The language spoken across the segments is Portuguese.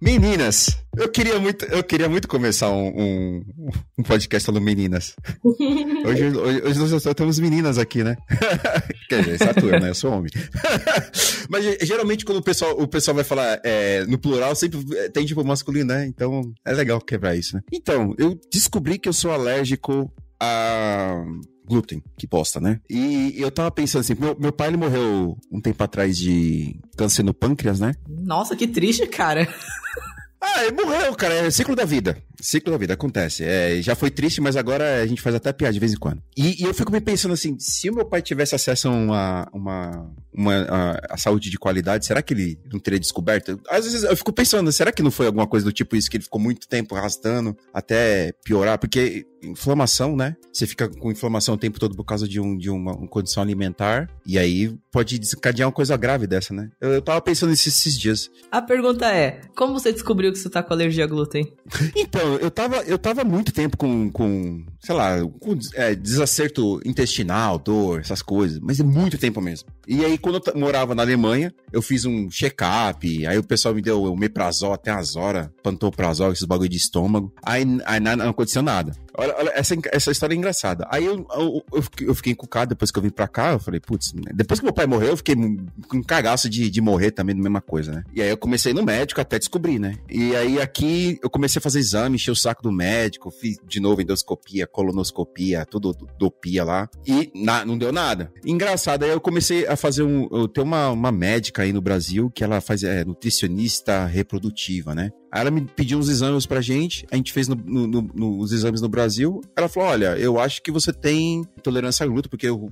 Meninas, eu queria muito, eu queria muito começar um, um, um podcast falando meninas. Hoje, hoje, hoje nós só temos meninas aqui, né? Quer dizer, Saturno, é né? Eu sou homem. Mas geralmente quando o pessoal, o pessoal vai falar é, no plural, sempre tem tipo masculino, né? Então é legal quebrar isso, né? Então, eu descobri que eu sou alérgico a glúten, que posta, né? E eu tava pensando assim, meu, meu pai ele morreu um tempo atrás de câncer no pâncreas, né? Nossa, que triste, cara. Ah, ele morreu, cara. É ciclo da vida. Ciclo da vida, acontece. É, já foi triste, mas agora a gente faz até piada de vez em quando. E, e eu fico me pensando assim, se o meu pai tivesse acesso a uma, uma, uma a, a, saúde de qualidade, será que ele não teria descoberto? Às vezes eu fico pensando, será que não foi alguma coisa do tipo isso, que ele ficou muito tempo arrastando até piorar? Porque inflamação, né? Você fica com inflamação o tempo todo por causa de, um, de uma, uma condição alimentar, e aí pode desencadear uma coisa grave dessa, né? Eu, eu tava pensando nisso esses dias. A pergunta é, como você descobriu que você tá com alergia a glúten? então, eu tava, eu tava muito tempo com, com sei lá, com é, desacerto intestinal, dor, essas coisas, mas é muito tempo mesmo. E aí, quando eu morava na Alemanha, eu fiz um check-up, aí o pessoal me deu o meprazol até as horas, pantoprazol, esses bagulho de estômago, aí, aí não, não aconteceu nada. Olha, olha, essa, essa história é engraçada. Aí eu, eu, eu, fiquei, eu encucado depois que eu vim pra cá. Eu falei, putz, depois que meu pai morreu, eu fiquei com um cagaço de, de morrer também, da mesma coisa, né? E aí eu comecei no médico até descobrir, né? E aí aqui eu comecei a fazer exame, encher o saco do médico, fiz de novo endoscopia, colonoscopia, tudo dopia lá. E na, não deu nada. Engraçado, aí eu comecei a fazer um. Eu tenho uma, uma médica aí no Brasil que ela faz é, nutricionista reprodutiva, né? Aí ela me pediu uns exames pra gente, a gente fez no, no, no, nos exames no Brasil. Ela falou: Olha, eu acho que você tem intolerância a glúten, porque um,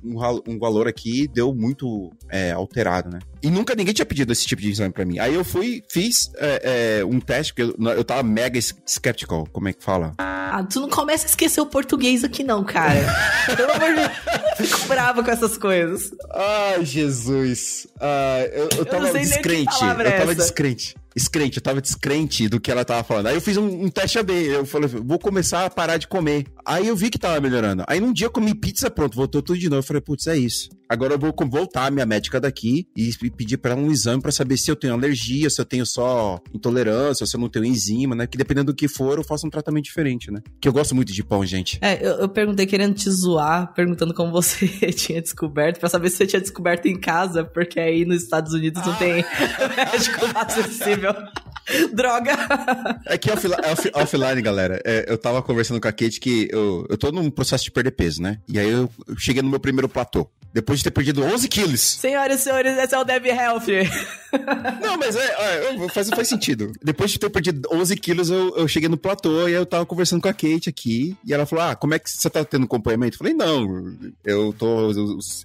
um valor aqui deu muito é, alterado, né? E nunca ninguém tinha pedido esse tipo de exame pra mim. Aí eu fui, fiz é, é, um teste, porque eu, eu tava mega skeptical, como é que fala? Ah, tu não começa a esquecer o português aqui, não, cara. Pelo amor de Deus, eu fico brava com essas coisas. Ai, Jesus. Ah, eu, eu tava eu descrente. Eu tava descrente descrente, eu tava descrente do que ela tava falando. Aí eu fiz um, um teste AB, eu falei, vou começar a parar de comer. Aí eu vi que tava melhorando. Aí num dia eu comi pizza, pronto, voltou tudo de novo. Eu falei, putz, é isso. Agora eu vou voltar a minha médica daqui e pedir para ela um exame para saber se eu tenho alergia, se eu tenho só intolerância, se eu não tenho enzima, né? Que dependendo do que for, eu faço um tratamento diferente, né? Que eu gosto muito de pão, gente. É, eu, eu perguntei querendo te zoar, perguntando como você tinha descoberto, para saber se você tinha descoberto em casa, porque aí nos Estados Unidos ah. não tem médico acessível. Droga! É que off, off, offline, galera, é, eu tava conversando com a Kate que eu, eu tô num processo de perder peso, né? E aí eu cheguei no meu primeiro platô. Depois de ter perdido 11 quilos. Senhoras e senhores, esse é o Dev Health. Não, mas é, é, faz, faz sentido. Depois de ter perdido 11 quilos, eu, eu cheguei no platô e eu tava conversando com a Kate aqui. E ela falou: Ah, como é que você tá tendo acompanhamento? Eu falei: Não, eu tô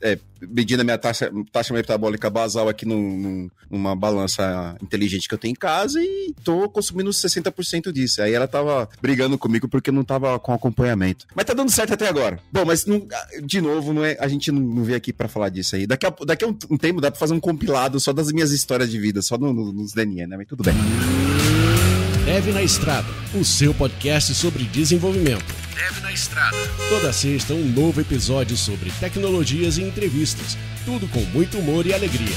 é, medindo a minha taxa, taxa metabólica basal aqui num, num, numa balança inteligente que eu tenho em casa e tô consumindo 60% disso. Aí ela tava brigando comigo porque não tava com acompanhamento. Mas tá dando certo até agora. Bom, mas não, de novo, não é, a gente não veio aqui para falar disso aí. Daqui a, daqui a um, um, tempo dá pra fazer um compilado só das minhas histórias de vida, só no, no, nos DNA, né? Mas tudo bem. Deve na Estrada, o seu podcast sobre desenvolvimento. Deve na Estrada. Toda sexta, um novo episódio sobre tecnologias e entrevistas. Tudo com muito humor e alegria.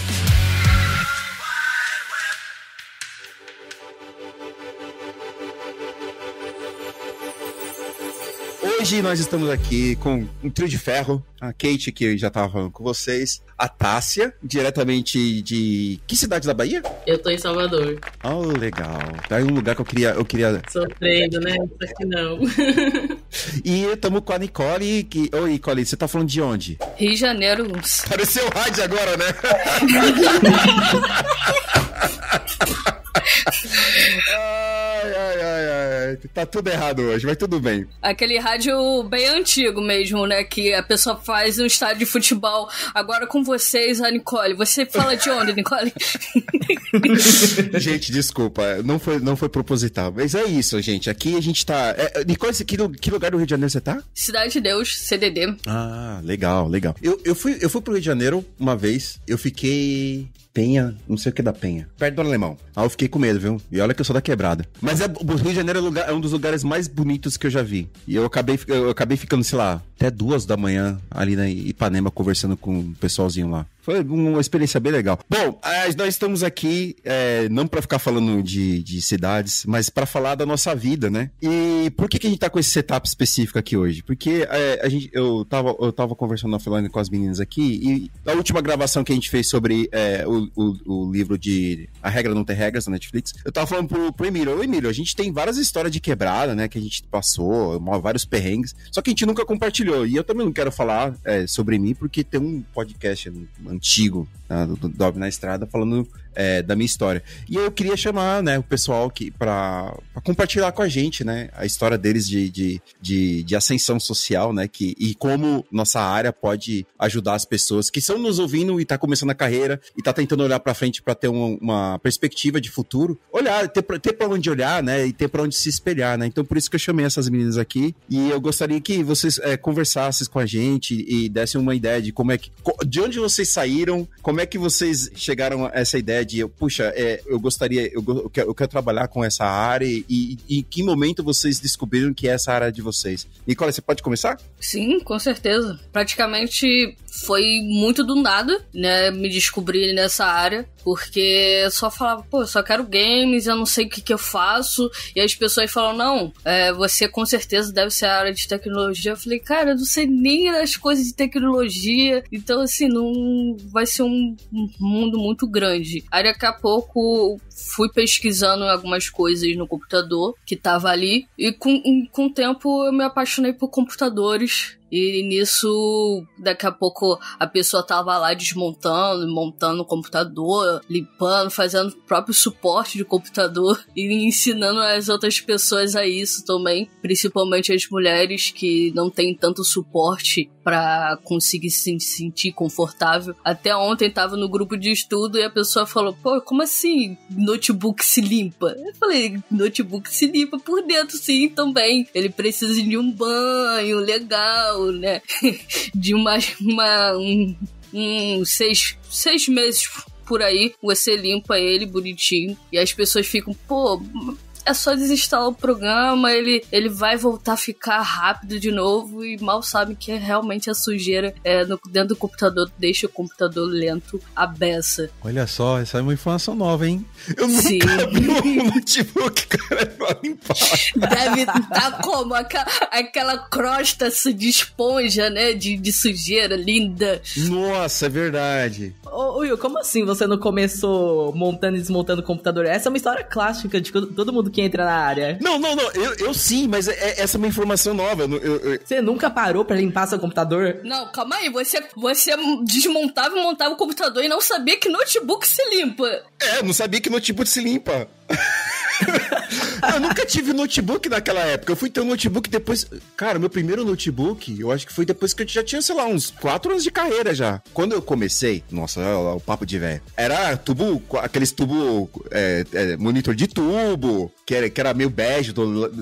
Hoje nós estamos aqui com um trio de ferro, a Kate, que já estava falando com vocês, a Tássia, diretamente de que cidade da Bahia? Eu tô em Salvador. Oh, legal. Tá em um lugar que eu queria. Eu queria... Sofrendo, né? Só que não. e estamos com a Nicole. Que... Oi, Nicole, você tá falando de onde? Rio de Janeiro. Pareceu rádio agora, né? ai, ai, ai, ai. Tá tudo errado hoje, mas tudo bem. Aquele rádio bem antigo mesmo, né? Que a pessoa faz um estádio de futebol. Agora com vocês, a Nicole. Você fala de onde, Nicole? gente, desculpa. Não foi, não foi proposital. Mas é isso, gente. Aqui a gente tá. É, Nicole, que, que lugar do Rio de Janeiro você tá? Cidade de Deus, CDD. Ah, legal, legal. Eu, eu, fui, eu fui pro Rio de Janeiro uma vez. Eu fiquei Penha, não sei o que da Penha. Perto do Alemão. Aí eu fiquei com medo, viu? E olha que eu sou da quebrada. Mas é, o Rio de Janeiro é, lugar, é, um dos lugares mais bonitos que eu já vi. E eu acabei, eu acabei ficando, sei lá, até duas da manhã ali na Ipanema conversando com o pessoalzinho lá. Foi uma experiência bem legal. Bom, eh, nós estamos aqui é, não para ficar falando de, de cidades, mas para falar da nossa vida, né? E por que, que a gente tá com esse setup específico aqui hoje? Porque é, a gente, eu, tava, eu tava conversando falando com as meninas aqui, e a última gravação que a gente fez sobre é, o, o, o, livro de A Regra Não Tem Regras na Netflix, eu tava falando pro, pro Emílio, ô Emílio, a gente tem várias histórias de quebrada, né? Que a gente passou, vários perrengues, só que a gente nunca compartilhou. E eu também não quero falar sobre mim, porque tem um podcast antigo né, do, do na Estrada falando é, da minha história. E eu queria chamar, né, o pessoal para compartilhar com a gente, né, a história deles de, de, de, de, ascensão social, né, que, e como nossa área pode ajudar as pessoas que estão nos ouvindo e tá começando a carreira e tá tentando olhar para frente para ter uma, uma, perspectiva de futuro, olhar, ter, ter para onde olhar, né, e ter para onde se espelhar, né. Então por isso que eu chamei essas meninas aqui e eu gostaria que vocês é, conversassem com a gente e dessem uma ideia de como é que, de onde vocês saíram, como é que vocês chegaram a essa ideia de, puxa, é, eu gostaria, eu, eu, quero, eu, quero, trabalhar com essa área e, e, em que momento vocês descobriram que é essa área de vocês? Nicola, você pode começar? Sim, com certeza. Praticamente foi muito do nada, né, me descobrir nessa área, porque eu só falava, pô, eu só quero games, eu não sei o que, que eu faço, e as pessoas falam, não, é, você com certeza deve ser a área de tecnologia. Eu falei, cara, eu não sei nem as coisas de tecnologia, então assim, não vai ser um mundo muito grande. Aí daqui a pouco fui pesquisando algumas coisas no computador que tava ali, e com, com o tempo eu me apaixonei por computadores e nisso, daqui a pouco a pessoa tava lá desmontando, montando o computador, limpando, fazendo o próprio suporte de computador e ensinando as outras pessoas a isso também, principalmente as mulheres que não têm tanto suporte para conseguir se sentir confortável. Até ontem tava no grupo de estudo e a pessoa falou: "Pô, como assim notebook se limpa?" Eu falei: "Notebook se limpa por dentro sim também. Ele precisa de um banho legal, né? De uma, uma um, um seis, seis meses por aí, você limpa ele bonitinho e as pessoas ficam, pô, é só desinstalar o programa, ele, ele vai voltar a ficar rápido de novo e mal sabe que é realmente a sujeira é, no, dentro do computador deixa o computador lento a beça. Olha só, essa é uma informação nova, hein? Eu nunca Sim. vi um notebook, cara, pra limpar. Deve estar tá como? Aquela, aquela crosta de esponja, né? De, de sujeira linda. Nossa, é verdade. Ô, Will, como assim você não começou montando e desmontando o computador? Essa é uma história clássica de todo mundo que entra na área. Não, não, não. Eu, eu sim, mas é, é essa é uma informação nova. Eu, eu... Você nunca parou para limpar seu computador? Não, calma aí. Você, você desmontava e montava o computador e não sabia que notebook se limpa. É, não sabia que notebook se limpa. eu nunca tive notebook naquela época. Eu fui ter um notebook depois. Cara, meu primeiro notebook, eu acho que foi depois que eu já tinha, sei lá, uns 4 anos de carreira já. Quando eu comecei, nossa, olha o papo de velho. Era tubo, aqueles tubo, é, é, monitor de tubo, que era, que era meio bege,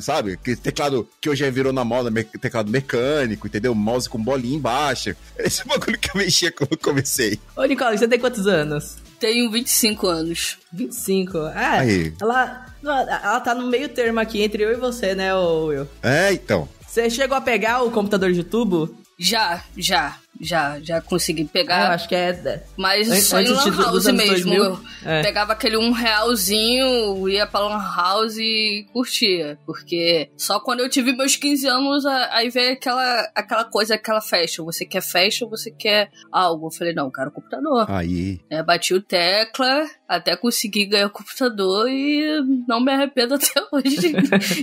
sabe? Aquele teclado que hoje virou na moda, teclado mecânico, entendeu? Mouse com bolinha embaixo. Esse bagulho que eu mexia quando eu comecei. Ô, Nicole, você tem quantos anos? Tenho 25 anos. 25. É, Aí. ela, ela tá no meio termo aqui entre eu e você, né, Will? É, então. Você chegou a pegar o computador de tubo? Já, já. Já, já consegui pegar. Eu acho que é. Mas An só em Lan House mesmo. Eu é. pegava aquele um realzinho, ia pra Lan House e curtia. Porque só quando eu tive meus 15 anos, aí veio aquela, aquela coisa, aquela festa. Você quer festa ou você quer algo? Eu falei, não, quero computador. Aí. É, bati o tecla, até conseguir ganhar o computador e não me arrependo até hoje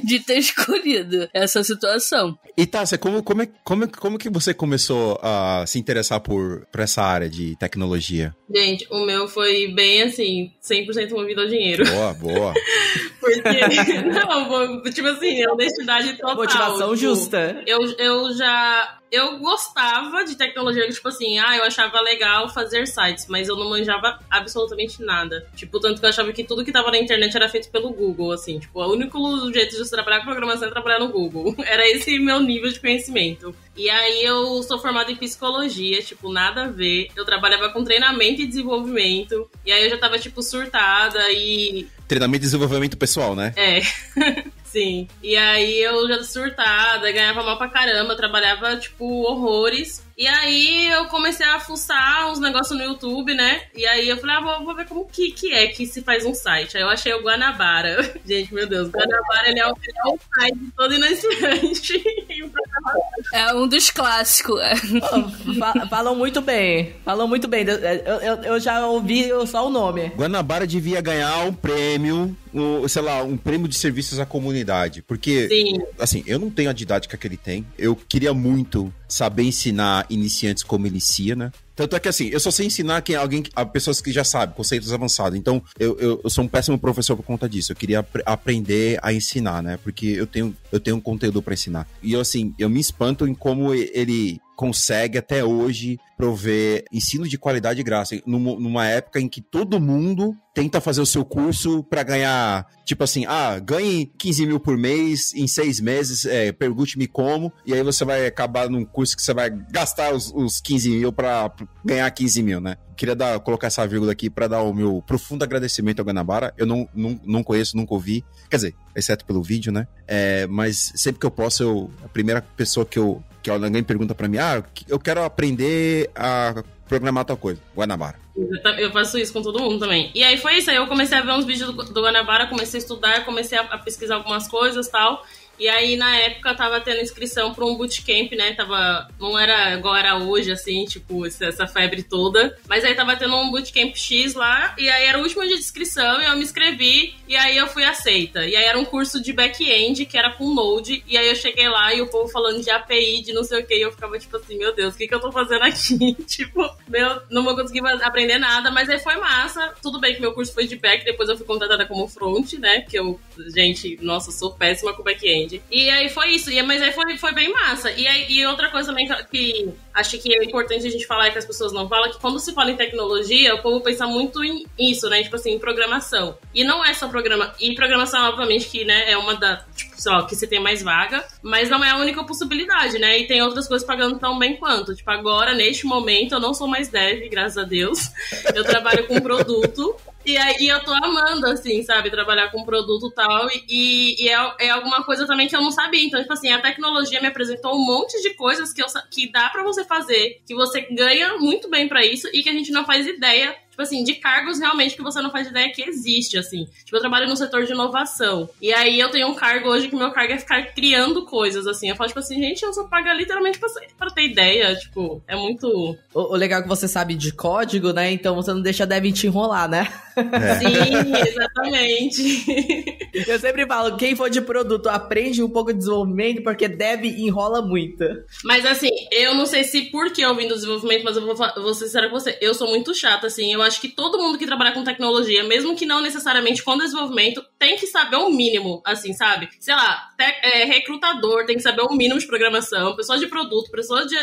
de ter escolhido essa situação. E Tássia, como, como, é, como, como que você começou a se interessar por, por essa área de tecnologia? Gente, o meu foi bem assim, 100% movido ao dinheiro. Boa, boa. Porque, não, tipo assim, é honestidade total. Motivação tipo, justa. Eu, eu já eu gostava de tecnologia, tipo assim, ah, eu achava legal fazer sites, mas eu não manjava absolutamente nada. Tipo, tanto que eu achava que tudo que tava na internet era feito pelo Google, assim. Tipo, o único jeito de você trabalhar com programação é trabalhar no Google. Era esse meu nível de conhecimento. E aí eu sou formada em psicologia, tipo, nada a ver. Eu trabalhava com treinamento e desenvolvimento. E aí eu já tava, tipo, surtada e. Treinamento e desenvolvimento pessoal, né? É. Sim. E aí eu já surtada, ganhava mal pra caramba, trabalhava, tipo, horrores. E aí eu comecei a fuçar uns negócios no YouTube, né? E aí eu falei, ah, vou, vou ver como que, que é que se faz um site. Aí eu achei o Guanabara. Gente, meu Deus, o Guanabara ele é o, ele é o site todo iniciante. É um dos clássicos. Oh, fa- falam muito bem. Falam muito bem. Eu, eu- eu já ouvi só o nome. Guanabara devia ganhar um prêmio, um, sei lá, um prêmio de serviços à comunidade. Porque, Sim. assim, eu não tenho a didática que ele tem. Eu queria muito saber ensinar iniciantes como inicia, né? Tanto é que, assim, eu só sei ensinar quem, alguém, a pessoas que já sabem, conceitos avançados. Então, eu, eu, eu sou um péssimo professor por conta disso. Eu queria apre- aprender a ensinar, né? Porque eu tenho, eu tenho um conteúdo pra ensinar. E, eu, assim, eu me espanto em como ele consegue até hoje prover ensino de qualidade e graça numa, época em que todo mundo tenta fazer o seu curso pra ganhar, tipo assim, ah, ganhe 15 mil por mês em seis meses, é, pergunte-me como, e aí você vai acabar num curso que você vai gastar os, os 15 mil pra ganhar 15 mil, né? Queria dar, colocar essa vírgula aqui pra dar o meu profundo agradecimento ao Guanabara. Eu não, não, não conheço, nunca ouvi, quer dizer, exceto pelo vídeo, né? É, mas sempre que eu posso, eu, a primeira pessoa que eu que alguém pergunta pra mim, ah, eu quero aprender a programar tal coisa. Guanabara. Eu faço isso com todo mundo também. E aí foi isso, aí eu comecei a ver uns vídeos do, do Guanabara, comecei a estudar, comecei a, a pesquisar algumas coisas tal. E aí, na época, tava tendo inscrição pra um bootcamp, né? Tava. Não era igual era hoje, assim, tipo, essa, febre toda. Mas aí tava tendo um bootcamp X lá. E aí era o último de inscrição e eu me inscrevi. E aí eu fui aceita. E aí era um curso de back-end, que era com Node. E aí eu cheguei lá e o povo falando de API, de não sei o que. E eu ficava tipo assim, meu Deus, o que, que eu tô fazendo aqui? tipo, meu, não vou conseguir aprender nada. Mas aí foi massa. Tudo bem que meu curso foi de back, depois eu fui contratada como front, né? Que eu, gente, nossa, sou péssima com back-end. E aí foi isso, e, mas aí foi, foi bem massa. E, aí, e outra coisa também que acho que é importante a gente falar que as pessoas não falam, que quando se fala em tecnologia, o povo pensa muito em isso, né? Tipo assim, em programação. E não é só programa. E programação, obviamente, que né, é uma da. Tipo, sei lá, que você tem mais vaga, mas não é a única possibilidade, né? E tem outras coisas pagando tão bem quanto. Tipo, agora, neste momento, eu não sou mais dev, graças a Deus. Eu trabalho com produto. E aí eu tô amando, assim, sabe? Trabalhar com produto tal. E, e é, é alguma coisa também que eu não sabia. Então, tipo assim, a tecnologia me apresentou um monte de coisas que, eu, que dá pra você fazer, que você ganha muito bem pra isso e que a gente não faz ideia. Tipo assim, de cargos realmente que você não faz ideia que existe, assim. Tipo, eu trabalho no setor de inovação. E aí eu tenho um cargo hoje que meu cargo é ficar criando coisas, assim. Eu falo, tipo assim, gente, eu sou paga literalmente pra, pra ter ideia. Tipo, é muito. O, o legal é que você sabe de código, né? Então você não deixa a dev te enrolar, né? Sim, exatamente. Eu sempre falo, quem for de produto aprende um pouco de desenvolvimento, porque dev enrola muito. Mas assim, eu não sei se porque eu vim do desenvolvimento, mas eu vou, vou ser sincera com você. Eu sou muito chata, assim. Eu acho que todo mundo que trabalha com tecnologia, mesmo que não necessariamente com desenvolvimento, tem que saber o mínimo, assim, sabe? Sei lá, é, recrutador tem que saber o mínimo de programação, pessoa de produto, pessoa de.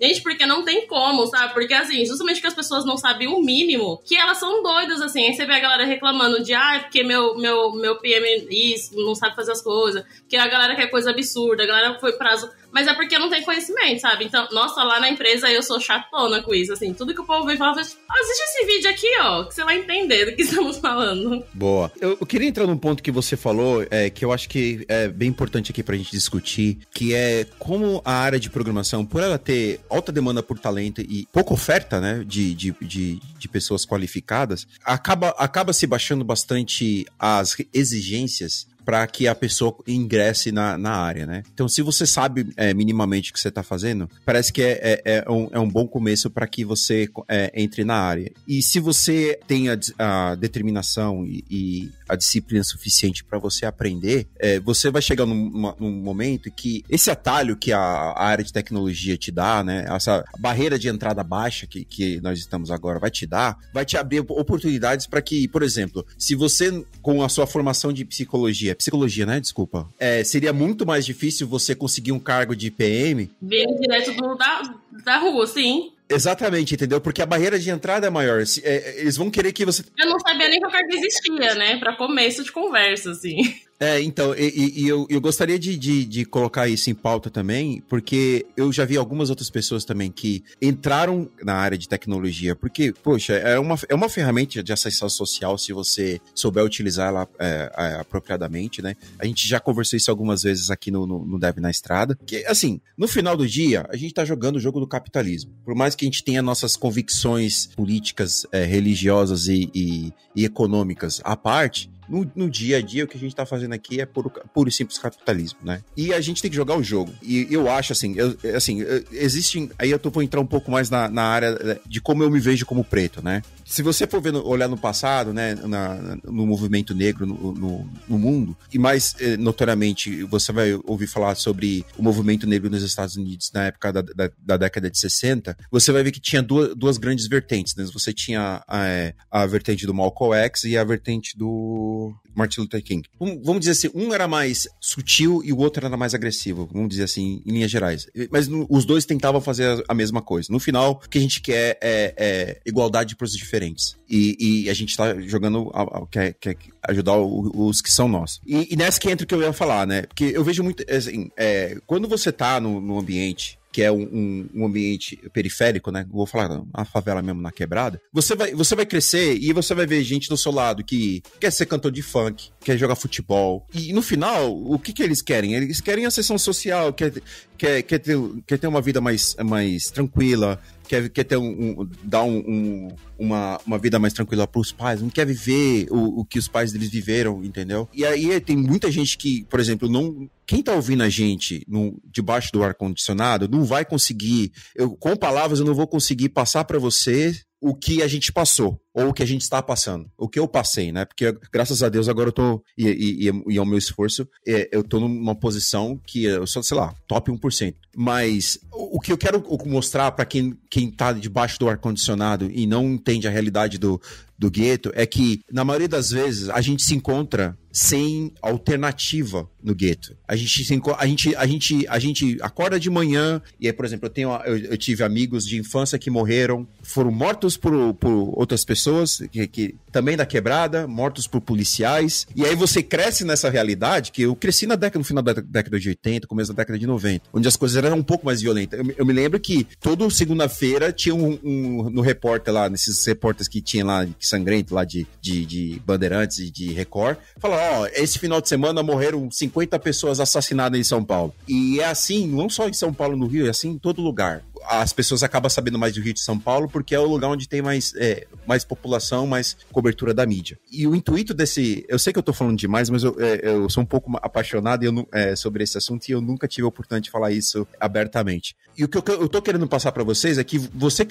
Gente, porque não tem como, sabe? Porque assim, justamente que as pessoas não sabem o mínimo, que elas são doidas, assim. Aí você vê a galera reclamando de, ah, porque meu, meu, meu PM isso, não sabe fazer as coisas, porque a galera quer coisa absurda, a galera foi prazo. Mas é porque não tem conhecimento, sabe? Então, nossa, lá na empresa eu sou chatona com isso, assim. Tudo que o povo vem falar, fala, assiste esse vídeo aqui, ó, que você vai entender do que estamos falando. Boa. Eu, eu queria entrar num ponto que você falou, é, que eu acho que é bem importante aqui pra gente discutir, que é como a área de programação, por ela ter alta demanda por talento e pouca oferta, né, de, de, de, de pessoas qualificadas, acaba, acaba se baixando bastante as exigências para que a pessoa ingresse na, na área, né? Então, se você sabe é, minimamente o que você está fazendo, parece que é, é, é, um, é um bom começo para que você é, entre na área. E se você tem a, a determinação e, e a disciplina suficiente para você aprender, é, você vai chegar num, num momento que esse atalho que a, a área de tecnologia te dá, né? Essa barreira de entrada baixa que, que nós estamos agora vai te dar, vai te abrir oportunidades para que, por exemplo, se você, com a sua formação de psicologia, psicologia, né? Desculpa. É, seria muito mais difícil você conseguir um cargo de PM. Vem direto do, da, da rua, sim. Exatamente, entendeu? Porque a barreira de entrada é maior. Se- é, eles vão querer que você. Eu não sabia nem que o cargo existia, né? Pra começo de conversa, assim. É, então, e, e eu, eu gostaria de, de, de, colocar isso em pauta também, porque eu já vi algumas outras pessoas também que entraram na área de tecnologia, porque, poxa, é uma, é uma ferramenta de acessão social se você souber utilizar ela é, é, apropriadamente, né? A gente já conversou isso algumas vezes aqui no, no, no Dev na Estrada, que, assim, no final do dia, a gente tá jogando o jogo do capitalismo. Por mais que a gente tenha nossas convicções políticas, é, religiosas e, e, e econômicas à parte, no, no, dia a dia, o que a gente tá fazendo aqui é puro, puro e simples capitalismo, né? E a gente tem que jogar o jogo. E eu acho, assim, eu, assim, existem. Aí eu tô, vou entrar um pouco mais na, na área de como eu me vejo como preto, né? Se você for ver, olhar no passado, né, na, no movimento negro no, no, no, mundo, e mais eh, notoriamente você vai ouvir falar sobre o movimento negro nos Estados Unidos na época da, da, da década de 60, você vai ver que tinha duas, duas grandes vertentes, né? Você tinha a, eh, a vertente do Malcolm X e a vertente do Martin Luther King. Vamos dizer assim, um era mais sutil e o outro era mais agressivo, vamos dizer assim, em linhas gerais. Mas no, os dois tentavam fazer a, a, mesma coisa. No final, o que a gente quer é, é igualdade para os diferentes. E, e, a gente está jogando, quer, quer ajudar os que são nós. E, e, nessa que entra o que eu ia falar, né? Porque eu vejo muito, assim, é, quando você tá no, no ambiente que é um, um, ambiente periférico, né? Vou falar a favela mesmo na quebrada. Você vai, você vai crescer e você vai ver gente do seu lado que quer ser cantor de funk, quer jogar futebol. E no final, o que, que eles querem? Eles querem a sessão social, quer, quer, quer, ter, quer ter uma vida mais, mais tranquila, quer, quer ter um, um dar um, um, uma, uma vida mais tranquila para os pais, não quer viver o, o que os pais deles viveram, entendeu? E aí tem muita gente que, por exemplo, não quem tá ouvindo a gente no, debaixo do ar condicionado não vai conseguir, eu, com palavras eu não vou conseguir passar para você o que a gente passou, ou o que a gente está passando, o que eu passei, né? Porque graças a Deus agora eu tô, e, e, e ao meu esforço, é, eu tô numa posição que eu sou, sei lá, top 1%. Mas o, o que eu quero mostrar para quem, quem tá debaixo do ar-condicionado e não entende a realidade do, do gueto é que, na maioria das vezes, a gente se encontra sem alternativa no gueto. A gente, se, a gente, a gente, a gente acorda de manhã e aí, por exemplo, eu, tenho, eu, eu tive amigos de infância que morreram, foram mortos por, por outras pessoas, que, que, também da quebrada, mortos por policiais. E aí você cresce nessa realidade, que eu cresci na década, no final da década de 80, começo da década de 90, onde as coisas eram um pouco mais violentas. Eu, eu me lembro que toda segunda-feira tinha um, um, no repórter lá, nesses repórteres que tinha lá, sangrento lá de, de, de Bandeirantes e de Record, falou, ó, oh, esse final de semana morreram 50 pessoas assassinadas em São Paulo. E é assim, não só em São Paulo, no Rio, é assim em todo lugar as pessoas acabam sabendo mais do Rio de São Paulo porque é o lugar onde tem mais, é, mais população, mais cobertura da mídia. E o intuito desse. Eu sei que eu tô falando demais, mas eu, é, eu sou um pouco apaixonado eu, é, sobre esse assunto e eu nunca tive a oportunidade de falar isso abertamente. E o que eu, eu tô querendo passar para vocês é que você,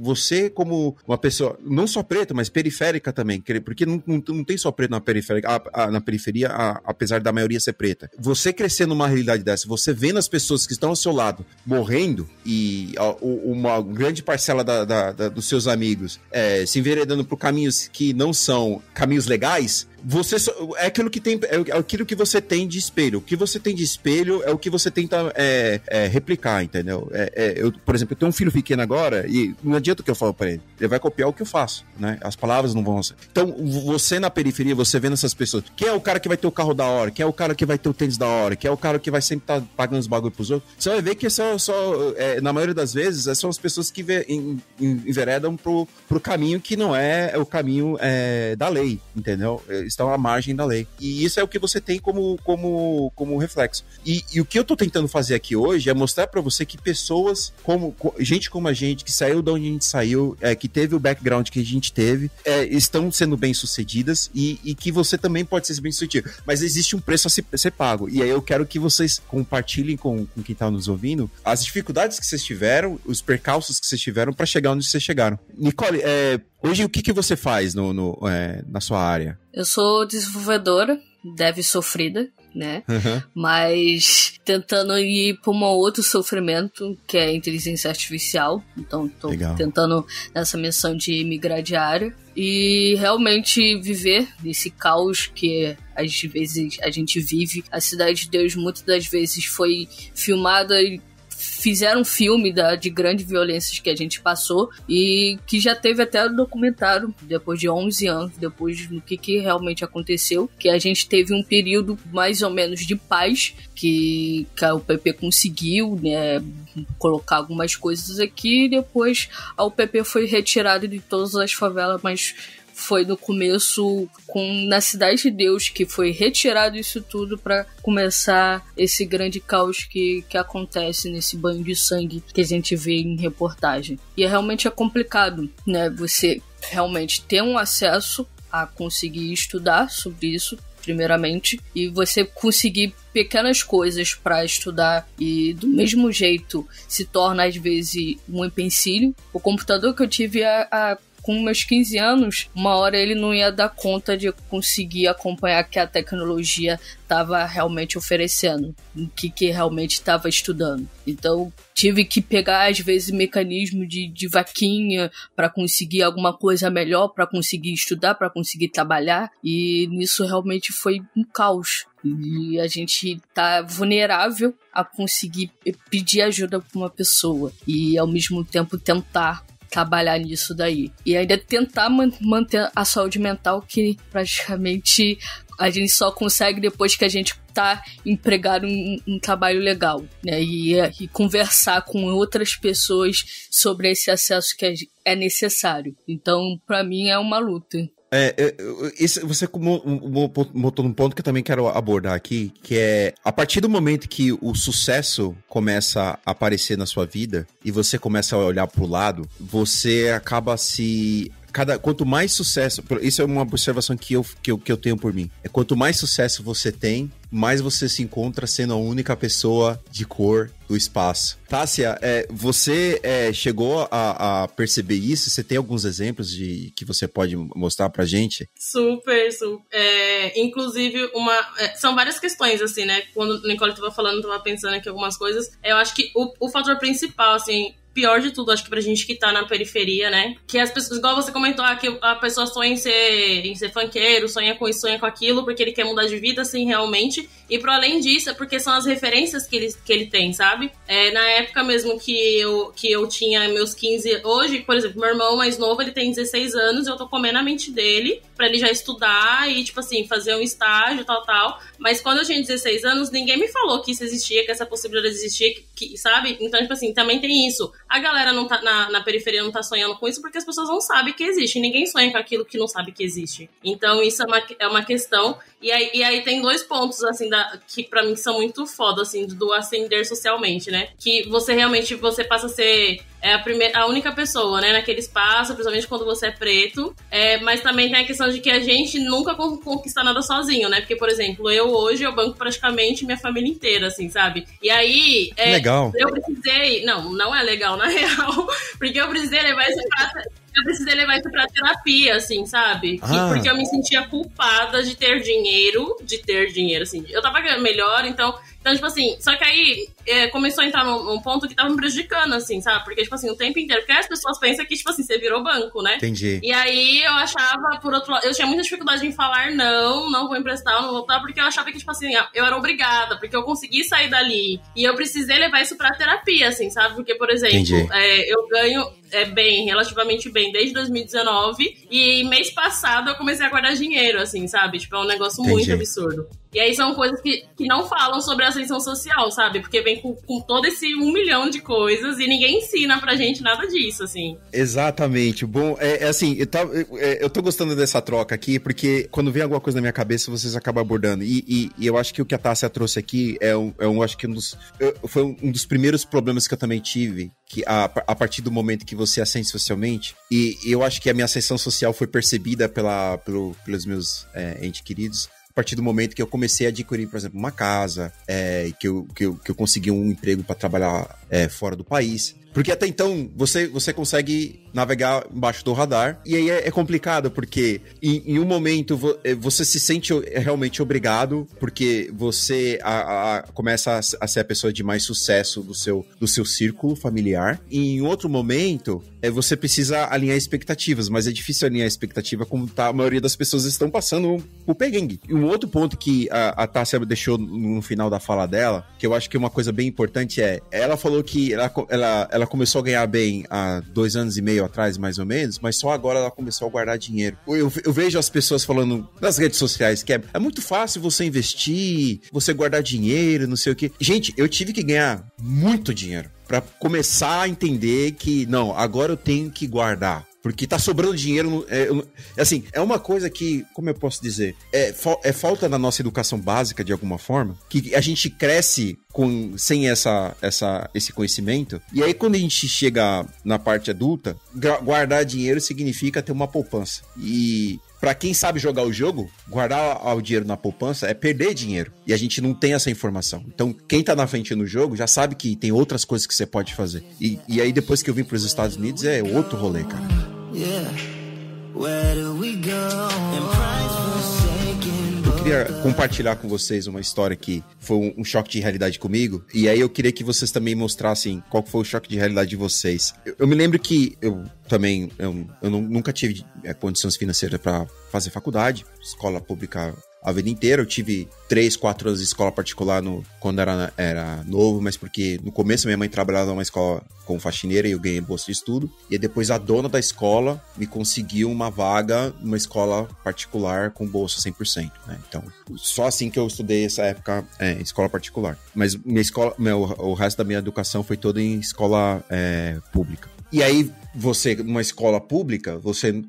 você, como uma pessoa, não só preta, mas periférica também, porque não, não, não tem só preto na periferia, a, a, na periferia, a, apesar da maioria ser preta. Você crescer numa realidade dessa, você vendo as pessoas que estão ao seu lado morrendo e a, uma grande parcela da, da, da, dos seus amigos é, se enveredando por caminhos que não são caminhos legais, você é aquilo que tem é aquilo que você tem de espelho. O que você tem de espelho é o que você tenta é, é, replicar, entendeu? É, é eu, por exemplo, eu tenho um filho pequeno agora e não adianta o que eu falo para ele. Ele vai copiar o que eu faço, né? As palavras não vão ser. Então, você na periferia, você vendo essas pessoas, quem é o cara que vai ter o carro da hora? Quem é o cara que vai ter o tênis da hora? Quem é o cara que vai sempre estar tá pagando os bagulho pros outros? Você vai ver que só, só é, na maioria das vezes, é são as pessoas que enveredam pro, pro caminho que não é, o caminho da lei, entendeu? Estão à margem da lei. E isso é o que você tem como, como, como reflexo. E, e o que eu tô tentando fazer aqui hoje é mostrar para você que pessoas como gente como a gente, que saiu de onde a gente saiu, é, que teve o background que a gente teve, é, estão sendo bem sucedidas e, e, que você também pode ser bem sucedido. Mas existe um preço a ser, a ser pago. E aí eu quero que vocês compartilhem com, com quem tá nos ouvindo as dificuldades que vocês tiveram, os percalços que vocês tiveram para chegar onde vocês chegaram. Nicole, é, Hoje, o que, que você faz no, no é, na sua área? Eu sou desenvolvedora, deve sofrida, né? Uhum. Mas tentando ir para um outro sofrimento, que é a inteligência artificial. Então, estou tentando nessa missão de migrar de área. E realmente viver nesse caos que às vezes a gente vive. A Cidade de Deus muitas das vezes foi filmada fizeram um filme da, de grandes violências que a gente passou e que já teve até um documentário depois de 11 anos, depois do que, que realmente aconteceu, que a gente teve um período mais ou menos de paz que, que a UPP conseguiu né, colocar algumas coisas aqui e depois a UPP foi retirada de todas as favelas mais foi no começo com na cidade de Deus que foi retirado isso tudo para começar esse grande caos que, que acontece nesse banho de sangue que a gente vê em reportagem. E é realmente é complicado, né? Você realmente ter um acesso a conseguir estudar sobre isso primeiramente, e você conseguir pequenas coisas para estudar e do mesmo jeito se torna às vezes um empecilho. O computador que eu tive a, a com meus 15 anos, uma hora ele não ia dar conta de conseguir acompanhar que a tecnologia estava realmente oferecendo, o que, que realmente estava estudando. Então tive que pegar às vezes mecanismo de, de vaquinha para conseguir alguma coisa melhor, para conseguir estudar, para conseguir trabalhar e nisso realmente foi um caos. E a gente tá vulnerável a conseguir pedir ajuda para uma pessoa e ao mesmo tempo tentar trabalhar nisso daí. E ainda tentar man manter a saúde mental que praticamente a gente só consegue depois que a gente tá empregado em um trabalho legal, né? E, e, conversar com outras pessoas sobre esse acesso que é necessário. Então, para mim é uma luta. É, esse, você botou num ponto que eu também quero abordar aqui, que é a partir do momento que o sucesso começa a aparecer na sua vida e você começa a olhar pro lado, você acaba se cada quanto mais sucesso, isso é uma observação que eu, que eu, que eu tenho por mim. É quanto mais sucesso você tem, mais você se encontra sendo a única pessoa de cor do espaço. Tássia, é, você é, chegou a, a, perceber isso? Você tem alguns exemplos de que você pode mostrar pra gente? Super, super. É, inclusive, uma, é, são várias questões, assim, né? Quando o Nicole estava falando, tava pensando aqui algumas coisas. Eu acho que o, o fator principal, assim, pior de tudo, acho que pra gente que tá na periferia, né? Que as pessoas, igual você comentou, ah, que a pessoa sonha em ser, em ser funkeiro, sonha com isso, sonha com aquilo, porque ele quer mudar de vida, assim, realmente. E pro além disso, é porque são as referências que ele, que ele tem, sabe? É, na época mesmo que eu, que eu tinha meus 15. Hoje, por exemplo, meu irmão mais novo, ele tem 16 anos, eu tô comendo a mente dele para ele já estudar e, tipo assim, fazer um estágio, tal, tal. Mas quando eu tinha 16 anos, ninguém me falou que isso existia, que essa possibilidade existia, que, que sabe? Então, tipo assim, também tem isso. A galera não tá, na, na periferia não tá sonhando com isso porque as pessoas não sabem que existe. Ninguém sonha com aquilo que não sabe que existe. Então, isso é uma, é uma questão. E aí, e aí tem dois pontos, assim, da, que para mim são muito foda, assim, do ascender socialmente, né? Que você realmente, você passa a ser é a, primeira, a única pessoa, né, naquele espaço, principalmente quando você é preto. É, mas também tem a questão de que a gente nunca conquista nada sozinho, né? Porque, por exemplo, eu hoje eu banco praticamente minha família inteira, assim, sabe? E aí. É, legal. Eu precisei. Não, não é legal, na real. Porque eu precisei levar esse prato eu precisei levar isso pra terapia, assim, sabe? Ah. Porque eu me sentia culpada de ter dinheiro, de ter dinheiro, assim. Eu tava ganhando melhor, então então, tipo assim, só que aí é, começou a entrar num, num, ponto que tava me prejudicando, assim, sabe? Porque, tipo assim, o tempo inteiro, porque as pessoas pensam que, tipo assim, você virou banco, né? Entendi. E aí eu achava, por outro lado, eu tinha muita dificuldade em falar não, não vou emprestar, não vou voltar, porque eu achava que, tipo assim, eu era obrigada, porque eu consegui sair dali. E eu precisei levar isso pra terapia, assim, sabe? Porque, por exemplo, é, eu ganho é, bem, relativamente bem, desde 2019, e mês passado eu comecei a guardar dinheiro, assim, sabe? Tipo, é um negócio Entendi. muito absurdo. E aí são coisas que, que não falam sobre ascensão social, sabe? Porque vem com, com todo esse um milhão de coisas e ninguém ensina pra gente nada disso, assim. Exatamente. Bom, é, é assim, eu, tá, eu tô gostando dessa troca aqui, porque quando vem alguma coisa na minha cabeça, vocês acabam abordando. E, e, e eu acho que o que a Tássia trouxe aqui é um, é um acho que um dos, foi um dos primeiros problemas que eu também tive, que a, a partir do momento que você ascende socialmente, e eu acho que a minha ascensão social foi percebida pela, pelo, pelos meus é, entes queridos, a partir do momento que eu comecei a adquirir, por exemplo, uma casa, é, que, eu, que, eu, que eu consegui um emprego para trabalhar é, fora do país. Porque até então você, você consegue navegar embaixo do radar. E aí é, é complicado, porque em, em, um momento eh, você se sente realmente obrigado, porque você a, a, começa a, a, ser a pessoa de mais sucesso do seu, do seu círculo familiar. E em outro momento, é, você precisa alinhar expectativas, mas é difícil alinhar expectativa como tá, a maioria das pessoas estão passando o peguengue. E um outro ponto que a, a Tássia deixou no final da fala dela, que eu acho que é uma coisa bem importante, é ela falou falou que ela, ela, ela começou a ganhar bem há dois anos e meio atrás, mais ou menos, mas só agora ela começou a guardar dinheiro. Eu, eu vejo as pessoas falando nas redes sociais que é, é muito fácil você investir, você guardar dinheiro, não sei o que. Gente, eu tive que ganhar muito dinheiro para começar a entender que, não, agora eu tenho que guardar. Porque tá sobrando dinheiro. É, assim, é uma coisa que, como eu posso dizer, é, é falta na nossa educação básica, de alguma forma, que a gente cresce com, sem essa, essa, esse conhecimento. E aí, quando a gente chega na parte adulta, guardar dinheiro significa ter uma poupança. E para quem sabe jogar o jogo, guardar o dinheiro na poupança é perder dinheiro. E a gente não tem essa informação. Então, quem tá na frente no jogo já sabe que tem outras coisas que você pode fazer. E, e aí, depois que eu vim para os Estados Unidos, é outro rolê, cara. Yeah. Where do we go? Queria compartilhar com vocês uma história que foi um, um, choque de realidade comigo. E aí eu queria que vocês também mostrassem qual foi o choque de realidade de vocês. Eu, eu me lembro que eu também eu, eu nunca tive é, condições financeiras para fazer faculdade. Escola pública a vida inteira. Eu tive três, quatro anos de escola particular no, quando era, era novo, mas porque no começo minha mãe trabalhava numa escola como faxineira e eu ganhei bolsa de estudo. E depois a dona da escola me conseguiu uma vaga numa escola particular com bolsa 100%. Né? Então, só assim que eu estudei essa época é, escola particular. Mas minha escola, meu, o resto da minha educação foi toda em escola é, pública. E aí, você, numa escola pública, você,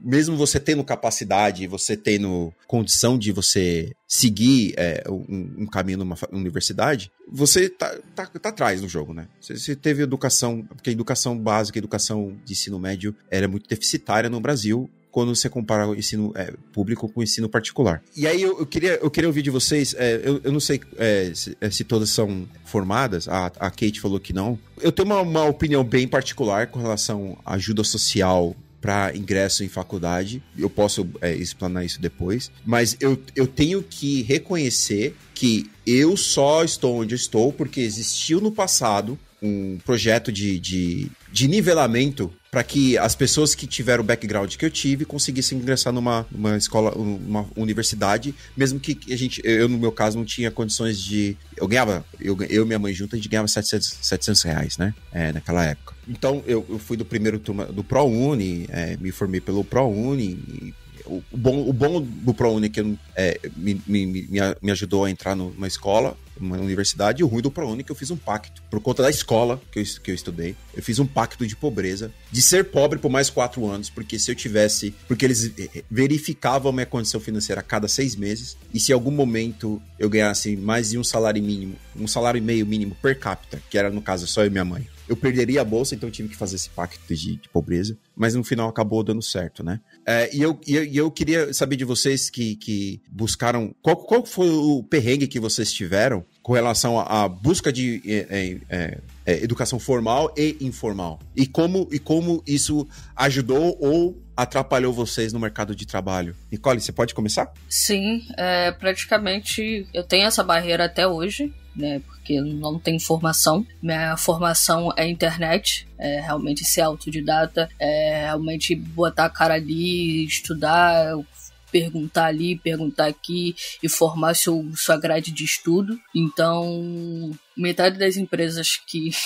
mesmo você tendo capacidade, você tendo condição de você seguir é, um, um, caminho numa universidade, você tá, tá, tá atrás no jogo, né? Você, você, teve educação, porque a educação básica, a educação de ensino médio era muito deficitária no Brasil, quando você compara o ensino é, público com o ensino particular. E aí eu, eu, queria, eu queria ouvir de vocês, é, eu, eu não sei é, se, é, se, todas são formadas, a, a Kate falou que não. Eu tenho uma, uma opinião bem particular com relação à ajuda social para ingresso em faculdade. Eu posso é, explanar isso depois. Mas eu, eu tenho que reconhecer que eu só estou onde eu estou porque existiu no passado um projeto de, de, de nivelamento para que as pessoas que tiveram o background que eu tive conseguissem ingressar numa, numa escola, numa universidade, mesmo que a gente, eu no meu caso não tinha condições de, eu ganhava, eu, eu e minha mãe junto, a gente ganhava 700, 700 reais, né, é, naquela época. Então eu, eu fui do primeiro turma do ProUni, é, me formei pelo ProUni, o, bom, o bom do ProUni que é, me, me, me, ajudou a entrar numa escola, uma universidade, e o ruim do ProUni é que eu fiz um pacto. Por conta da escola que eu, que eu estudei, eu fiz um pacto de pobreza, de ser pobre por mais quatro anos, porque se eu tivesse. Porque eles eh, eh, verificavam a minha condição financeira a cada seis meses, e se em algum momento eu ganhasse mais de um salário mínimo, um salário e meio mínimo per capita, que era no caso só eu e minha mãe, eu perderia a bolsa, então eu tive que fazer esse pacto de, de pobreza, mas no final acabou dando certo, né? É, e, eu, e, eu, eu, queria saber de vocês que, que buscaram. Qual, qual foi o perrengue que vocês tiveram com relação à, busca de é, é, é, é, educação formal e informal? E como, e como isso ajudou ou atrapalhou vocês no mercado de trabalho? Nicole, você pode começar? Sim, é, praticamente eu tenho essa barreira até hoje né? Porque não tenho formação. Minha formação é internet, é realmente ser autodidata, é realmente botar a cara ali, estudar, perguntar ali, perguntar aqui e formar seu, sua grade de estudo. Então, metade das empresas que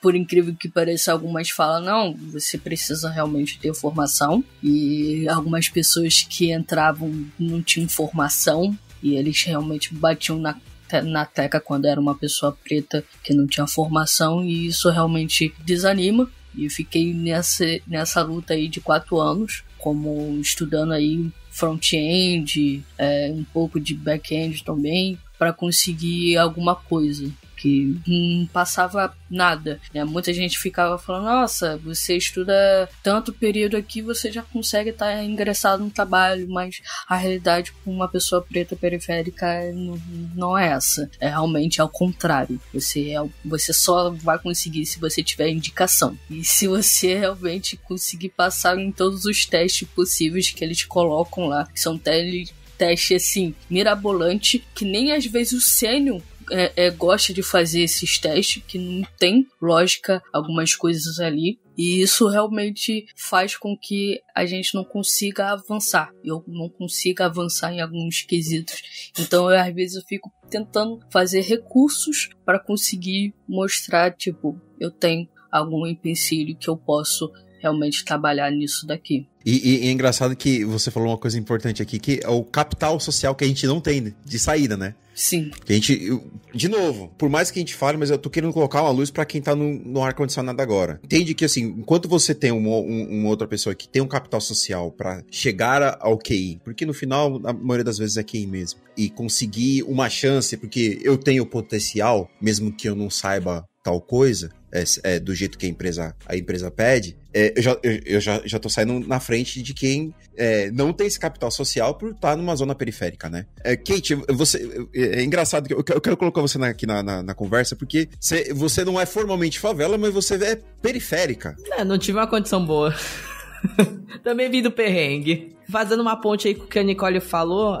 por incrível que pareça, algumas falam, não, você precisa realmente ter formação. E algumas pessoas que entravam não tinham formação. E eles realmente batiam na na teca quando era uma pessoa preta que não tinha formação e isso realmente desanima. E fiquei nessa, nessa luta aí de quatro anos, como estudando aí front-end, é, um pouco de back-end também, para conseguir alguma coisa que não passava nada. Né? Muita gente ficava falando: nossa, você estuda tanto período aqui, você já consegue estar tá ingressado no trabalho, mas a realidade com uma pessoa preta periférica não, não é essa. É realmente ao contrário. Você, é, você só vai conseguir se você tiver indicação. E se você realmente conseguir passar em todos os testes possíveis que eles colocam lá, que são testes teste assim, mirabolante, que nem às vezes o sênior é, é, gosta de fazer esses testes que não tem lógica algumas coisas ali. E isso realmente faz com que a gente não consiga avançar. Eu não consiga avançar em alguns quesitos. Então, eu, às vezes, eu fico tentando fazer recursos para conseguir mostrar, tipo, eu tenho algum empecilho que eu posso realmente trabalhar nisso daqui. E, e, é engraçado que você falou uma coisa importante aqui, que é o capital social que a gente não tem de saída, né? Sim. Que a gente, de novo, por mais que a gente fale, mas eu tô querendo colocar uma luz para quem tá no, no ar-condicionado agora. Entende que, assim, enquanto você tem uma, um, uma outra pessoa que tem um capital social para chegar ao QI, porque no final, a maioria das vezes é QI mesmo, e conseguir uma chance, porque eu tenho potencial, mesmo que eu não saiba tal coisa, é, é, do jeito que a empresa, a empresa pede, é, eu, já, eu, eu, já, já tô saindo na frente de quem é, não tem esse capital social por estar numa zona periférica, né? É, Kate, você, é, é engraçado que eu, eu, quero colocar você na, aqui na, na, na, conversa, porque você, você não é formalmente favela, mas você é periférica. Não tive uma condição boa. Também vim do perrengue. Fazendo uma ponte aí com o que a Nicole falou,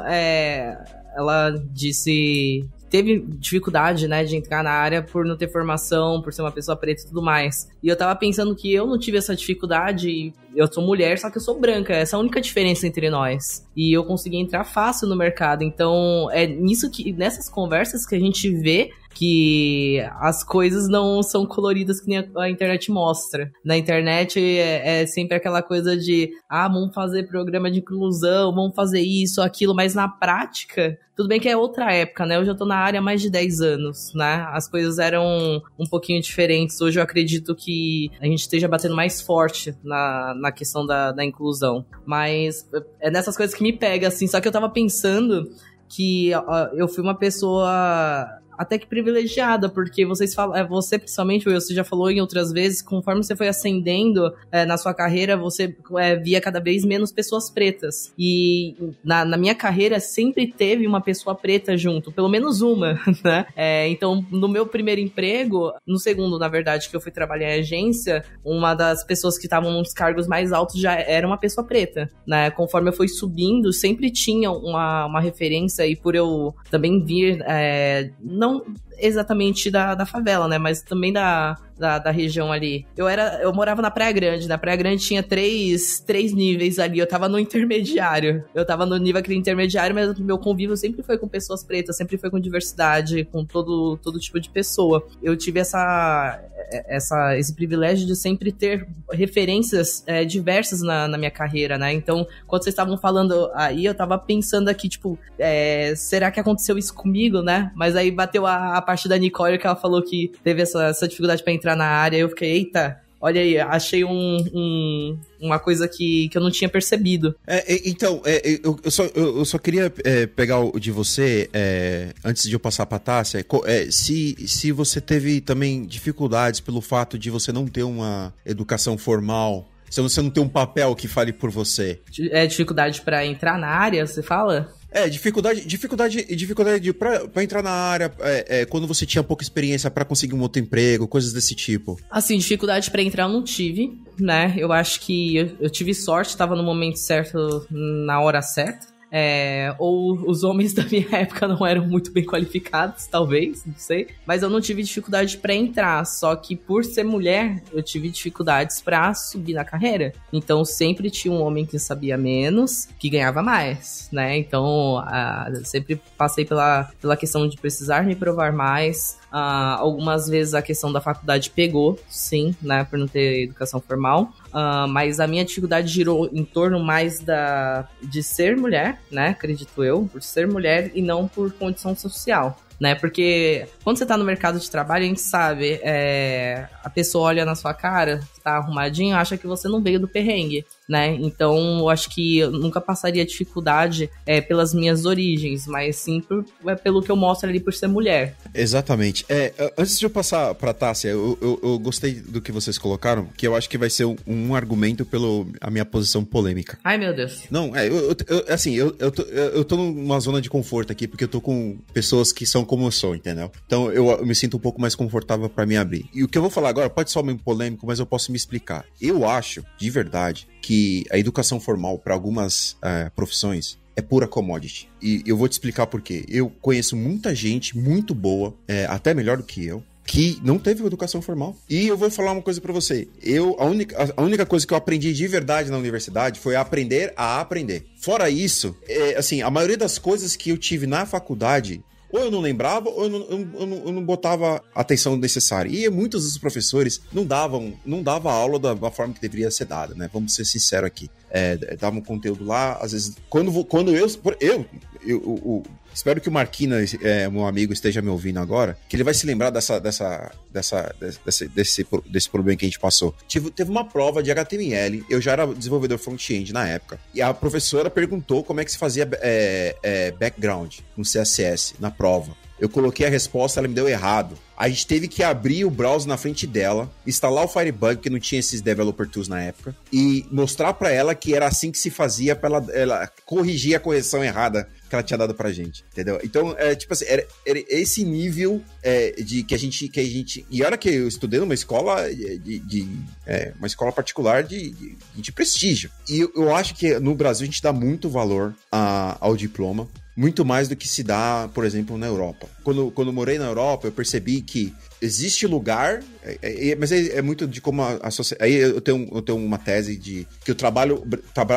ela disse teve dificuldade, né, de entrar na área por não ter formação, por ser uma pessoa preta e tudo mais. E eu tava pensando que eu não tive essa dificuldade, eu sou mulher, só que eu sou branca, essa é a única diferença entre nós. E eu consegui entrar fácil no mercado. Então, é nisso que nessas conversas que a gente vê que as coisas não são coloridas que nem a, internet mostra. Na internet é, é, sempre aquela coisa de, ah, vamos fazer programa de inclusão, vamos fazer isso, aquilo, mas na prática, tudo bem que é outra época, né? Eu já tô na área há mais de 10 anos, né? As coisas eram um pouquinho diferentes. Hoje eu acredito que a gente esteja batendo mais forte na, na questão da, da inclusão. Mas é nessas coisas que me pega, assim. Só que eu tava pensando que eu fui uma pessoa até que privilegiada, porque vocês falam, é, você principalmente, você já falou em outras vezes, conforme você foi ascendendo é, na sua carreira, você é, via cada vez menos pessoas pretas. E na, na, minha carreira sempre teve uma pessoa preta junto, pelo menos uma, né? É, então, no meu primeiro emprego, no segundo, na verdade, que eu fui trabalhar em agência, uma das pessoas que estavam nos cargos mais altos já era uma pessoa preta, né? Conforme eu fui subindo, sempre tinha uma, uma referência, e por eu também vir, é, não não exatamente da, da favela, né? Mas também da, da, da, região ali. Eu era, eu morava na Praia Grande. Na Praia Grande tinha três, três níveis ali. Eu tava no intermediário. Eu tava no nível aquele intermediário, mas meu convívio sempre foi com pessoas pretas, sempre foi com diversidade, com todo, todo tipo de pessoa. Eu tive essa, essa, esse privilégio de sempre ter referências é, diversas na, na minha carreira, né? Então, quando vocês estavam falando aí, eu tava pensando aqui, tipo, é, será que aconteceu isso comigo, né? Mas aí bateu a, a parte da Nicole que ela falou que teve essa, essa dificuldade para entrar na área. Eu fiquei, eita, Olha aí, achei um, um, uma coisa que, que eu não tinha percebido. É, então, é, eu, eu, só, eu, só queria é, pegar o de você, é, antes de eu passar pra Tássia, é, se, se você teve também dificuldades pelo fato de você não ter uma educação formal, se você não tem um papel que fale por você. É dificuldade para entrar na área, você fala? É, dificuldade, dificuldade, dificuldade pra entrar na área, é, é, quando você tinha pouca experiência para conseguir um outro emprego, coisas desse tipo. Assim, dificuldade para entrar eu não tive, né? Eu acho que eu, eu tive sorte, tava no momento certo, na hora certa. É, ou os homens da minha época não eram muito bem qualificados, talvez, não sei. Mas eu não tive dificuldade para entrar, só que por ser mulher, eu tive dificuldades para subir na carreira. Então sempre tinha um homem que sabia menos, que ganhava mais, né? Então a, sempre passei pela, pela questão de precisar me provar mais. Uh, algumas vezes a questão da faculdade pegou, sim, né, por não ter educação formal. Uh, mas a minha dificuldade girou em torno mais da de ser mulher, né? Acredito eu, por ser mulher e não por condição social né? Porque quando você tá no mercado de trabalho, a gente sabe, é, a pessoa olha na sua cara, tá arrumadinho, acha que você não veio do perrengue né? Então, eu acho que eu nunca passaria dificuldade é, pelas minhas origens, mas sim por, é, pelo que eu mostro ali por ser mulher. Exatamente. É, antes de eu passar pra Tássia, eu, eu, eu, gostei do que vocês colocaram, que eu acho que vai ser um, um argumento pela minha posição polêmica. Ai, meu Deus. Não, é, eu, eu, assim, eu, eu, tô, eu tô numa zona de conforto aqui, porque eu tô com pessoas que são como eu sou, entendeu? Então, eu, eu me sinto um pouco mais confortável para me abrir. E o que eu vou falar agora pode ser meio polêmico, mas eu posso me explicar. Eu acho, de verdade, que a educação formal para algumas é, profissões é pura commodity. E eu vou te explicar por quê. Eu conheço muita gente muito boa, é, até melhor do que eu, que não teve educação formal. E eu vou falar uma coisa para você. Eu a única, a única coisa que eu aprendi de verdade na universidade foi aprender a aprender. Fora isso, é, assim, a maioria das coisas que eu tive na faculdade ou eu não lembrava, ou eu não, eu, eu, não, botava a atenção necessária. E muitos dos professores não davam, não dava aula da, da forma que deveria ser dada, né? Vamos ser sinceros aqui. É, davam conteúdo lá, às vezes. Quando, quando eu. Eu, eu, eu, Espero que o Marquina, é, meu amigo, esteja me ouvindo agora, que ele vai se lembrar dessa, dessa, dessa, desse, desse, desse problema que a gente passou. Tive, teve uma prova de HTML, eu já era desenvolvedor front-end na época, e a professora perguntou como é que se fazia é, é, background no CSS na prova. Eu coloquei a resposta, ela me deu errado. A gente teve que abrir o browser na frente dela, instalar o Firebug, que não tinha esses developer tools na época, e mostrar para ela que era assim que se fazia para ela, ela corrigir a correção errada que ela tinha dado pra gente, entendeu? Então, é, tipo assim, era, era esse nível é, de que a gente, que a gente... E olha que eu estudei numa escola de... de é, uma escola particular de, de, de, prestígio. E eu, eu acho que no Brasil a gente dá muito valor a, ao diploma, muito mais do que se dá, por exemplo, na Europa. Quando, quando morei na Europa, eu percebi que existe lugar, é, é, mas é, é, muito de como a, a sociedade. Aí eu tenho, eu tenho uma tese de que o trabalho,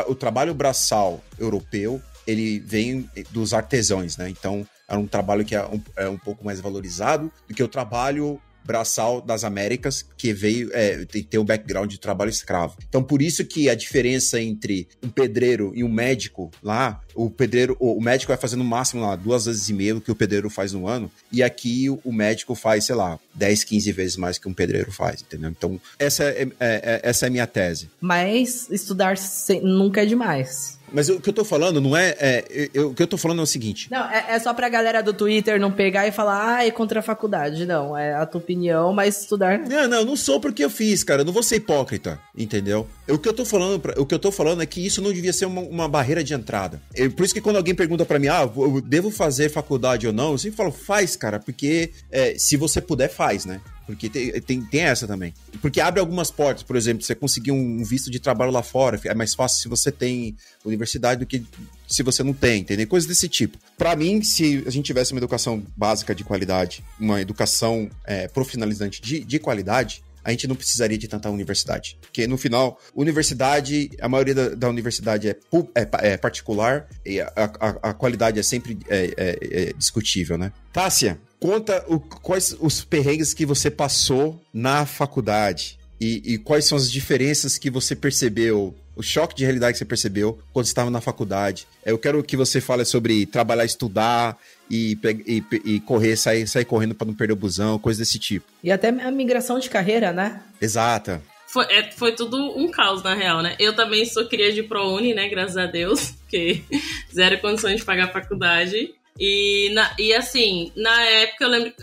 o trabalho braçal europeu ele vem dos artesãos, né? Então, é um trabalho que é um, é um pouco mais valorizado do que o trabalho braçal das Américas, que veio é, tem, um background de trabalho escravo. Então, por isso que a diferença entre um pedreiro e um médico lá, o pedreiro, o, médico vai fazer no máximo lá duas vezes e meio que o pedreiro faz no ano, e aqui o, o, médico faz, sei lá, 10, 15 vezes mais que um pedreiro faz, entendeu? Então, essa é, é, é essa é a minha tese. Mas estudar nunca é demais. Mas o que eu tô falando não é. é eu, o que eu tô falando é o seguinte. Não, é, é, só pra galera do Twitter não pegar e falar, ah, é contra a faculdade. Não, é a tua opinião, mas estudar. Não, não, não sou porque eu fiz, cara. Eu não vou ser hipócrita, entendeu? O que eu tô falando, pra, o que eu tô falando é que isso não devia ser uma, uma barreira de entrada. É por isso que quando alguém pergunta para mim, ah, eu devo fazer faculdade ou não, eu sempre falo, faz, cara, porque é, se você puder, faz, né? Porque tem, tem, tem, essa também. Porque abre algumas portas, por exemplo, você conseguir um visto de trabalho lá fora, é mais fácil se você tem universidade do que se você não tem, entendeu? Coisas desse tipo. Para mim, se a gente tivesse uma educação básica de qualidade, uma educação é, profissionalizante de, de qualidade, a gente não precisaria de tanta universidade. Porque no final, universidade, a maioria da, da universidade é, é, é, particular e a, a, a qualidade é sempre é, é, é discutível, né? Tássia, conta o, quais os perrengues que você passou na faculdade e, e, quais são as diferenças que você percebeu, o choque de realidade que você percebeu quando estava na faculdade. Eu quero que você fale sobre trabalhar, estudar e, e, e correr, sair, sair correndo para não perder o busão, coisa desse tipo. E até a migração de carreira, né? Exata. Foi, é, foi tudo um caos, na real, né? Eu também sou cria de ProUni, né? Graças a Deus, porque zero condições de pagar a faculdade. E, na, e assim, na época eu lembro.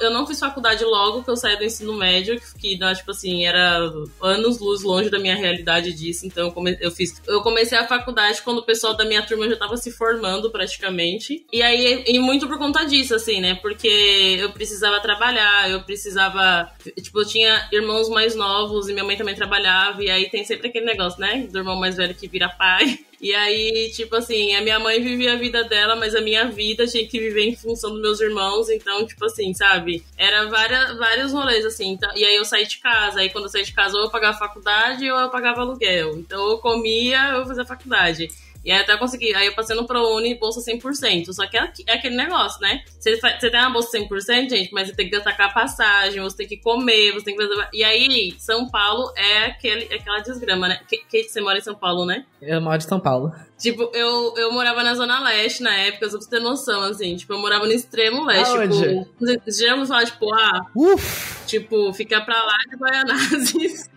Eu não fiz faculdade logo que eu saí do ensino médio, que, tipo assim, era anos luz longe da minha realidade disso. Então eu, come, eu fiz. Eu comecei a faculdade quando o pessoal da minha turma já tava se formando praticamente. E aí, e muito por conta disso, assim, né? Porque eu precisava trabalhar, eu precisava. Tipo, eu tinha irmãos mais novos e minha mãe também trabalhava. E aí tem sempre aquele negócio, né? Do irmão mais velho que vira pai. E aí, tipo assim, a minha mãe vivia a vida dela, mas a minha vida tinha que viver em função dos meus irmãos. Então, tipo assim, sabe? Era várias, vários rolês, assim. Então, e aí eu saí de casa. Aí quando eu saí de casa, ou eu pagava faculdade ou eu pagava aluguel. Então eu comia ou eu fazia faculdade. E aí até consegui. Aí eu passei no ProUni bolsa 100%. Só que é, é aquele negócio, né? Você, você tem uma bolsa 100%, gente, mas você tem que com a passagem, você tem que comer, você tem que fazer. E aí, São Paulo é, aquele, é aquela desgrama, né? Kate, você mora em São Paulo, né? Eu moro em São Paulo. Tipo, eu, eu morava na Zona Leste na época, só pra você ter noção, assim. Tipo, eu morava no extremo leste. Aonde? Tipo, já falar, tipo, ah. Uf. Tipo, fica pra lá de Guaianazes.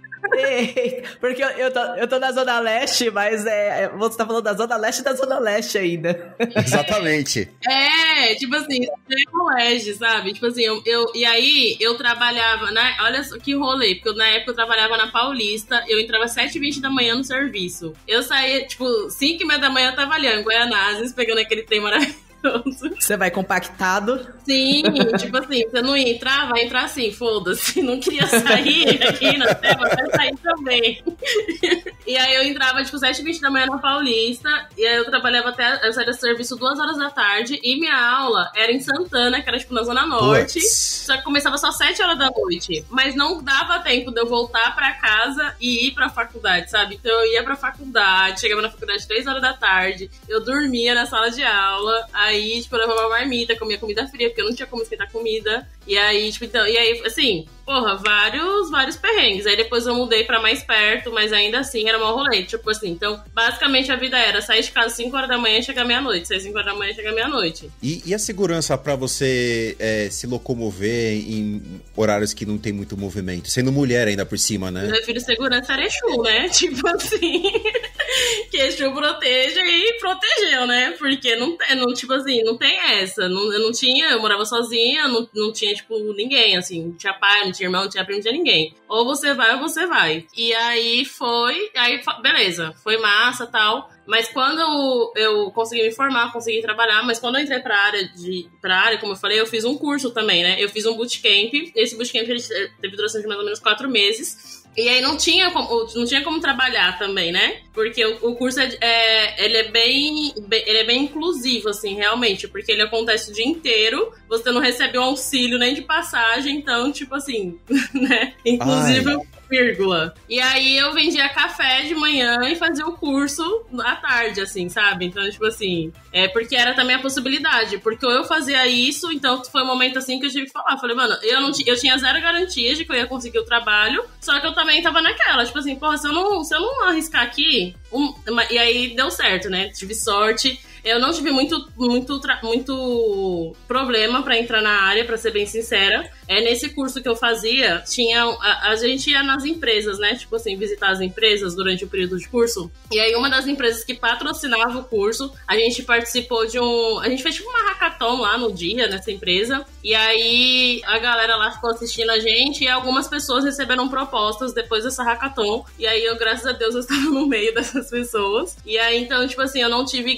Porque eu, eu, tô, eu tô na Zona Leste, mas é, você tá falando da Zona Leste e da Zona Leste ainda. Exatamente. É, tipo assim, extremo leste, sabe? Tipo assim, eu, eu, e aí eu trabalhava, né? Olha que rolê, porque na época eu trabalhava na Paulista, eu entrava às 7h20 da manhã no serviço. Eu saía, tipo, 5 h da manhã eu tava ali, em Goianazes, pegando aquele trem maravilhoso maravilhoso. Você vai compactado. Sim, tipo assim, você não ia entrar, vai entrar assim, foda-se. Não queria sair aqui na tela, vai sair também. E aí eu entrava, tipo, 7h20 da manhã na Paulista, e aí eu trabalhava até, eu saía do serviço duas horas da tarde, e minha aula era em Santana, que era, tipo, na Zona Norte, Puts. só que começava só 7 horas da noite. Mas não dava tempo de eu voltar pra casa e ir pra faculdade, sabe? Então eu ia pra faculdade, chegava na faculdade 3 horas da tarde, eu dormia na sala de aula, aí, tipo, eu levava marmita, comia comida fria, porque eu não tinha como esquentar comida. E aí, tipo, então, e aí, assim, porra, vários, vários perrengues. Aí depois eu mudei pra mais perto, mas ainda assim era mau rolê. Tipo assim, então, basicamente a vida era sair de casa 5 horas da manhã e chegar meia-noite. Sair 5 horas da manhã e chegar meia-noite. E, e a segurança pra você é, se locomover em horários que não tem muito movimento? Sendo mulher ainda por cima, né? Meu filho segurança era Exu, né? Tipo assim. Que Exu proteja e protegeu, né? Porque não tem, não, tipo assim, não tem essa. Não, eu não tinha, eu morava sozinha, não, não tinha, tipo, ninguém, assim. Não tinha pai, não tinha irmão, não tinha primo, não tinha ninguém. Ou você vai ou você vai. E aí foi, aí beleza, foi massa tal. Mas quando eu, consegui me formar, consegui trabalhar, mas quando eu entrei pra área de pra área, como eu falei, eu fiz um curso também, né? Eu fiz um bootcamp. Esse bootcamp ele teve duração de mais ou menos quatro meses. E aí não tinha como, não tinha como trabalhar também, né? Porque o, o curso é, é- ele é bem, bem- ele é bem inclusivo assim, realmente, porque ele acontece o dia inteiro, você não recebe um auxílio nem de passagem, então tipo assim, né? Inclusive vírgula. E aí eu vendia café de manhã e fazia o curso à tarde, assim, sabe? Então, tipo assim, é porque era também a possibilidade. Porque eu fazia isso, então foi um momento assim que eu tive que falar. Falei, mano, eu, não eu tinha zero garantia de que eu ia conseguir o trabalho, só que eu também tava naquela, tipo assim, porra, se eu não, se eu não arriscar aqui, um- e aí deu certo, né? Tive sorte. Eu não tive muito, muito, muito problema pra entrar na área, pra ser bem sincera. É nesse curso que eu fazia, tinha a, a gente ia nas empresas, né? Tipo assim, visitar as empresas durante o período de curso. E aí uma das empresas que patrocinava o curso, a gente participou de um, a gente fez tipo uma hackathon lá no dia nessa empresa. E aí a galera lá ficou assistindo a gente e algumas pessoas receberam propostas depois dessa hackathon. E aí eu, graças a Deus, eu estava no meio dessas pessoas. E aí então, tipo assim, eu não tive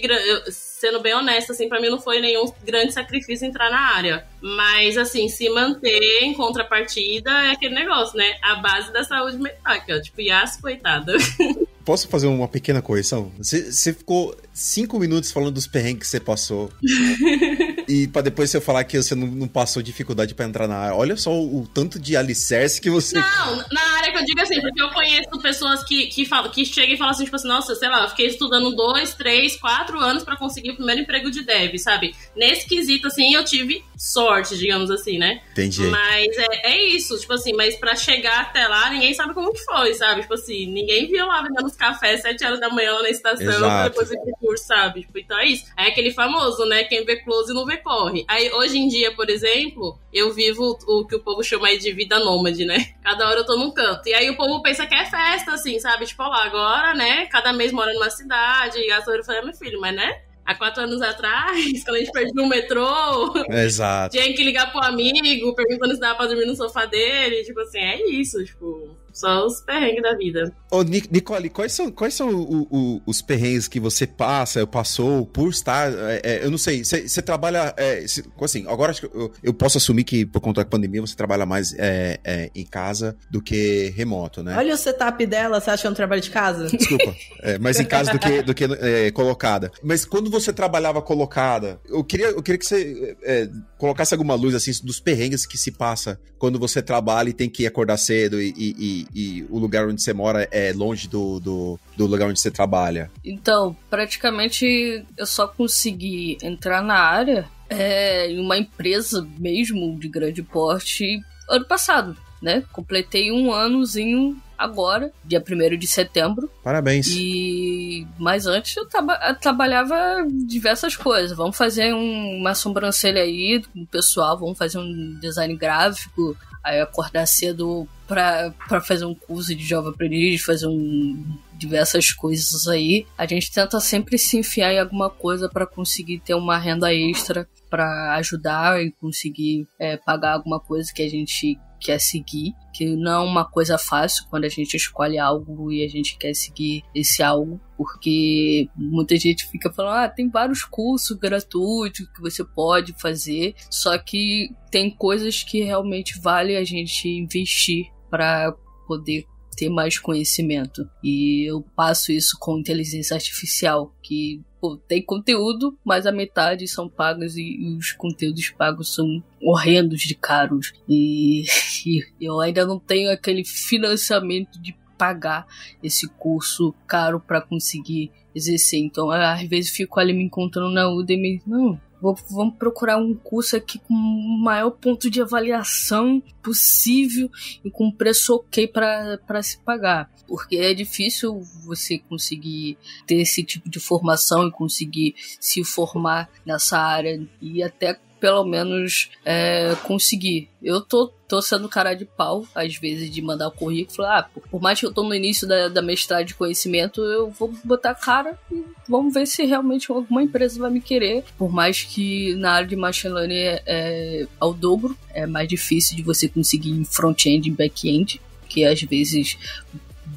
sendo bem honesta, assim, pra mim não foi nenhum grande sacrifício entrar na área. Mas, assim, se manter em contrapartida é aquele negócio, né? A base da saúde mental, que é tipo, Yas, coitada. Posso fazer uma pequena correção? Você você ficou cinco minutos falando dos perrengues que você passou. e pra depois você falar que você não, não passou dificuldade pra entrar na área. Olha só o, o tanto de alicerce que você. Não, na área digo assim, porque eu conheço pessoas que, que, falam, que chegam e falam assim, tipo assim, nossa, sei lá, fiquei estudando dois, três, quatro anos pra conseguir o primeiro emprego de dev, sabe? Nesse quesito, assim, eu tive sorte, digamos assim, né? Entendi. Mas é, é isso, tipo assim, mas pra chegar até lá, ninguém sabe como que foi, sabe? Tipo assim, ninguém viu lá vendendo os cafés sete horas da manhã lá na estação, Exato. depois pro curso, sabe? Tipo, então é isso. É aquele famoso, né? Quem vê close não vê corre. Aí, hoje em dia, por exemplo, eu vivo o que o povo chama aí de vida nômade, né? Cada hora eu tô num canto. E aí o povo pensa que é festa, assim, sabe? Tipo, ó lá, agora, né? Cada mês mora numa cidade, gasta dinheiro. Eu falei, "Ah, meu filho, mas né? Há quatro anos atrás, quando a gente perdia no metrô, Exato. tinha que ligar pro amigo, perguntando se dava pra dormir no sofá dele. Tipo assim, é isso, tipo, só os perrengues da vida. Ô, Ni- Nicole, quais são, quais são o- o- os perrengues que você passa, passou por estar. é, é, eu não sei, você trabalha. é, se- assim, agora acho que eu, eu posso assumir que por conta da pandemia você trabalha mais é, é, em casa do que remoto, né? Olha o setup dela, você acha que é um trabalho de casa? Desculpa. É, mais em casa do que, do que é, colocada. Mas quando você trabalhava colocada, eu queria, eu queria que você é, colocasse alguma luz assim dos perrengues que se passa quando você trabalha e tem que acordar cedo e, e- e- e o lugar onde você mora é longe do, do, do lugar onde você trabalha. Então, praticamente eu só consegui entrar na área é, em uma empresa mesmo de grande porte ano passado, né? Completei um anozinho agora, dia 1 de setembro. Parabéns. E mas antes eu, traba- eu trabalhava diversas coisas. Vamos fazer um- uma sobrancelha aí com o pessoal, vamos fazer um design gráfico, aí acordar cedo pra, pra fazer um curso de Java Aprendiz, fazer um, diversas coisas aí. A gente tenta sempre se enfiar em alguma coisa pra conseguir ter uma renda extra pra ajudar e conseguir é, pagar alguma coisa que a gente quer seguir, que não é uma coisa fácil quando a gente escolhe algo e a gente quer seguir esse algo, porque muita gente fica falando, ah, tem vários cursos gratuitos que você pode fazer, só que tem coisas que realmente vale a gente investir para poder ter mais conhecimento. E eu passo isso com inteligência artificial, que pô, tem conteúdo, mas a metade são pagos e, os conteúdos pagos são horrendos de caros. E, e eu ainda não tenho aquele financiamento de pagar esse curso caro para conseguir exercer. Então, às vezes fico ali me encontrando na Udemy, não, Vou, vamos procurar um curso aqui com o maior ponto de avaliação possível e com preço ok para se pagar. Porque é difícil você conseguir ter esse tipo de formação e conseguir se formar nessa área e até pelo menos é, conseguir. Eu tô, tô sendo cara de pau, às vezes, de mandar o currículo. Ah, por mais que eu tô no início da, da mestrado de conhecimento, eu vou botar cara e vamos ver se realmente alguma empresa vai me querer. Por mais que na área de machine learning é, é ao dobro, é mais difícil de você conseguir em front-end e back-end, que às vezes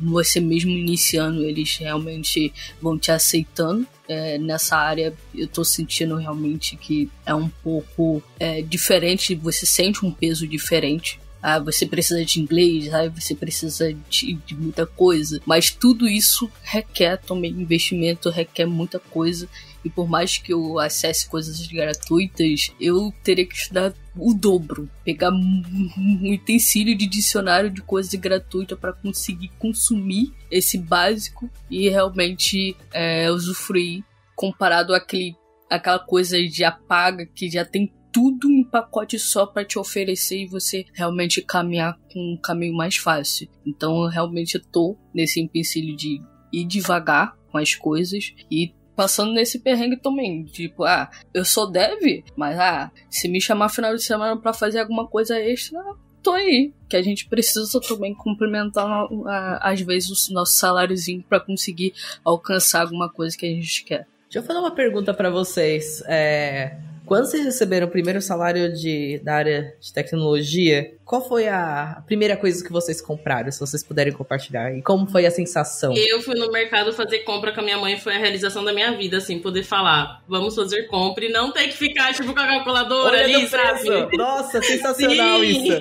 você mesmo iniciando, eles realmente vão te aceitando. É, nessa área eu tô sentindo realmente que é um pouco é, diferente, você sente um peso diferente. Ah, você precisa de inglês, ah, você precisa de, de muita coisa, mas tudo isso requer também investimento, requer muita coisa e por mais que eu acesse coisas gratuitas, eu teria que estudar o dobro, pegar um utensílio de dicionário de coisas gratuitas para conseguir consumir esse básico e realmente é, usufruir comparado àquele, àquela coisa de apaga que já tem tudo em pacote só para te oferecer e você realmente caminhar com um caminho mais fácil. Então eu realmente tô nesse empecilho de ir devagar com as coisas e passando nesse perrengue também. Tipo, ah, eu sou dev, mas ah, se me chamar final de semana para fazer alguma coisa extra, tô aí. Que a gente precisa também complementar, às vezes, o nosso saláriozinho para conseguir alcançar alguma coisa que a gente quer. Deixa eu fazer uma pergunta para vocês. É, quando vocês receberam o primeiro salário de, da área de tecnologia, qual foi a primeira coisa que vocês compraram, se vocês puderem compartilhar? E como foi a sensação? Eu fui no mercado fazer compra com a minha mãe, foi a realização da minha vida, assim, poder falar, vamos fazer compra e não ter que ficar, tipo, com a calculadora Olha ali, sabe? Nossa, sensacional isso!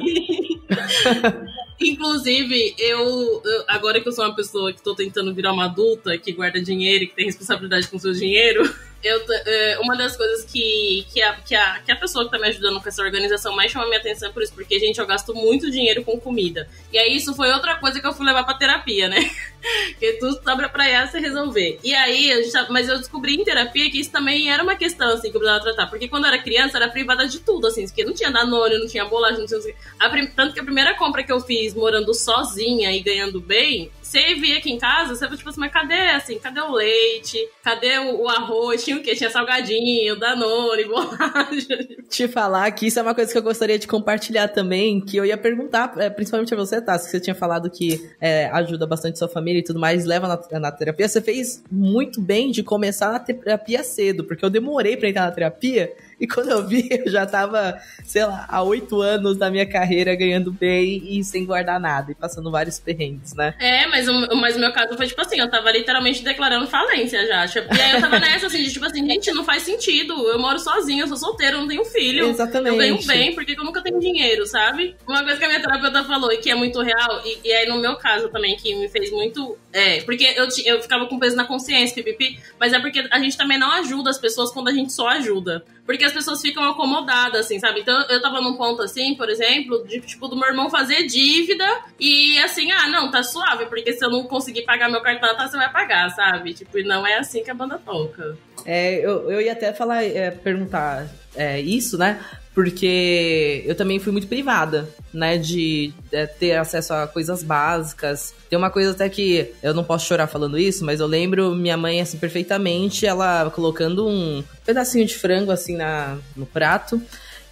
Inclusive, eu, agora que eu sou uma pessoa que tô tentando virar uma adulta, que guarda dinheiro e que tem responsabilidade com seu dinheiro, eu, é, uma das coisas que, que, a, que, a, que a pessoa que tá me ajudando com essa organização mais chama minha atenção é por isso, porque, gente, eu gasto muito dinheiro com comida. E aí isso foi outra coisa que eu fui levar pra terapia, né? Porque tudo sobra pra essa resolver. E aí, já, mas eu descobri em terapia que isso também era uma questão, assim, que eu precisava tratar. Porque quando eu era criança, era privada de tudo, assim, porque não tinha danone, não tinha bolacha, não tinha... A, tanto que a primeira compra que eu fiz morando sozinha e ganhando bem você via aqui em casa, você tipo assim, mas cadê assim? Cadê o leite? Cadê o, o arroz? Tinha o quê? Tinha salgadinho, danone, bolacha. Te falar que isso é uma coisa que eu gostaria de compartilhar também, que eu ia perguntar, é, principalmente a você, tá? que você tinha falado que é, ajuda bastante sua família e tudo mais, leva na, na, terapia. Você fez muito bem de começar na terapia cedo, porque eu demorei pra entrar na terapia e quando eu vi, eu já tava, sei lá, há oito anos da minha carreira ganhando bem e sem guardar nada, e passando vários perrengues, né? É, mas o, mas meu caso foi tipo assim, eu tava literalmente declarando falência já. Tipo, e aí eu tava nessa, assim, de tipo assim, gente, não faz sentido. Eu moro sozinho, eu sou solteiro, eu não tenho filho. Exatamente. Eu ganho bem, porque eu nunca tenho dinheiro, sabe? Uma coisa que a minha terapeuta falou e que é muito real, e, e aí no meu caso também, que me fez muito. É, porque eu, eu ficava com peso na consciência, pipipi, mas é porque a gente também não ajuda as pessoas quando a gente só ajuda. Porque as pessoas ficam acomodadas, assim, sabe? Então eu tava num ponto assim, por exemplo, de tipo, do meu irmão fazer dívida e assim, ah, não, tá suave, porque se eu não conseguir pagar meu cartão, tá, você vai pagar, sabe? Tipo, e não é assim que a banda toca. É, eu, eu ia até falar, é, perguntar é, isso, né? Porque eu também fui muito privada, né, de é, ter acesso a coisas básicas. Tem uma coisa até que eu não posso chorar falando isso, mas eu lembro minha mãe assim perfeitamente, ela colocando um pedacinho de frango assim na no prato.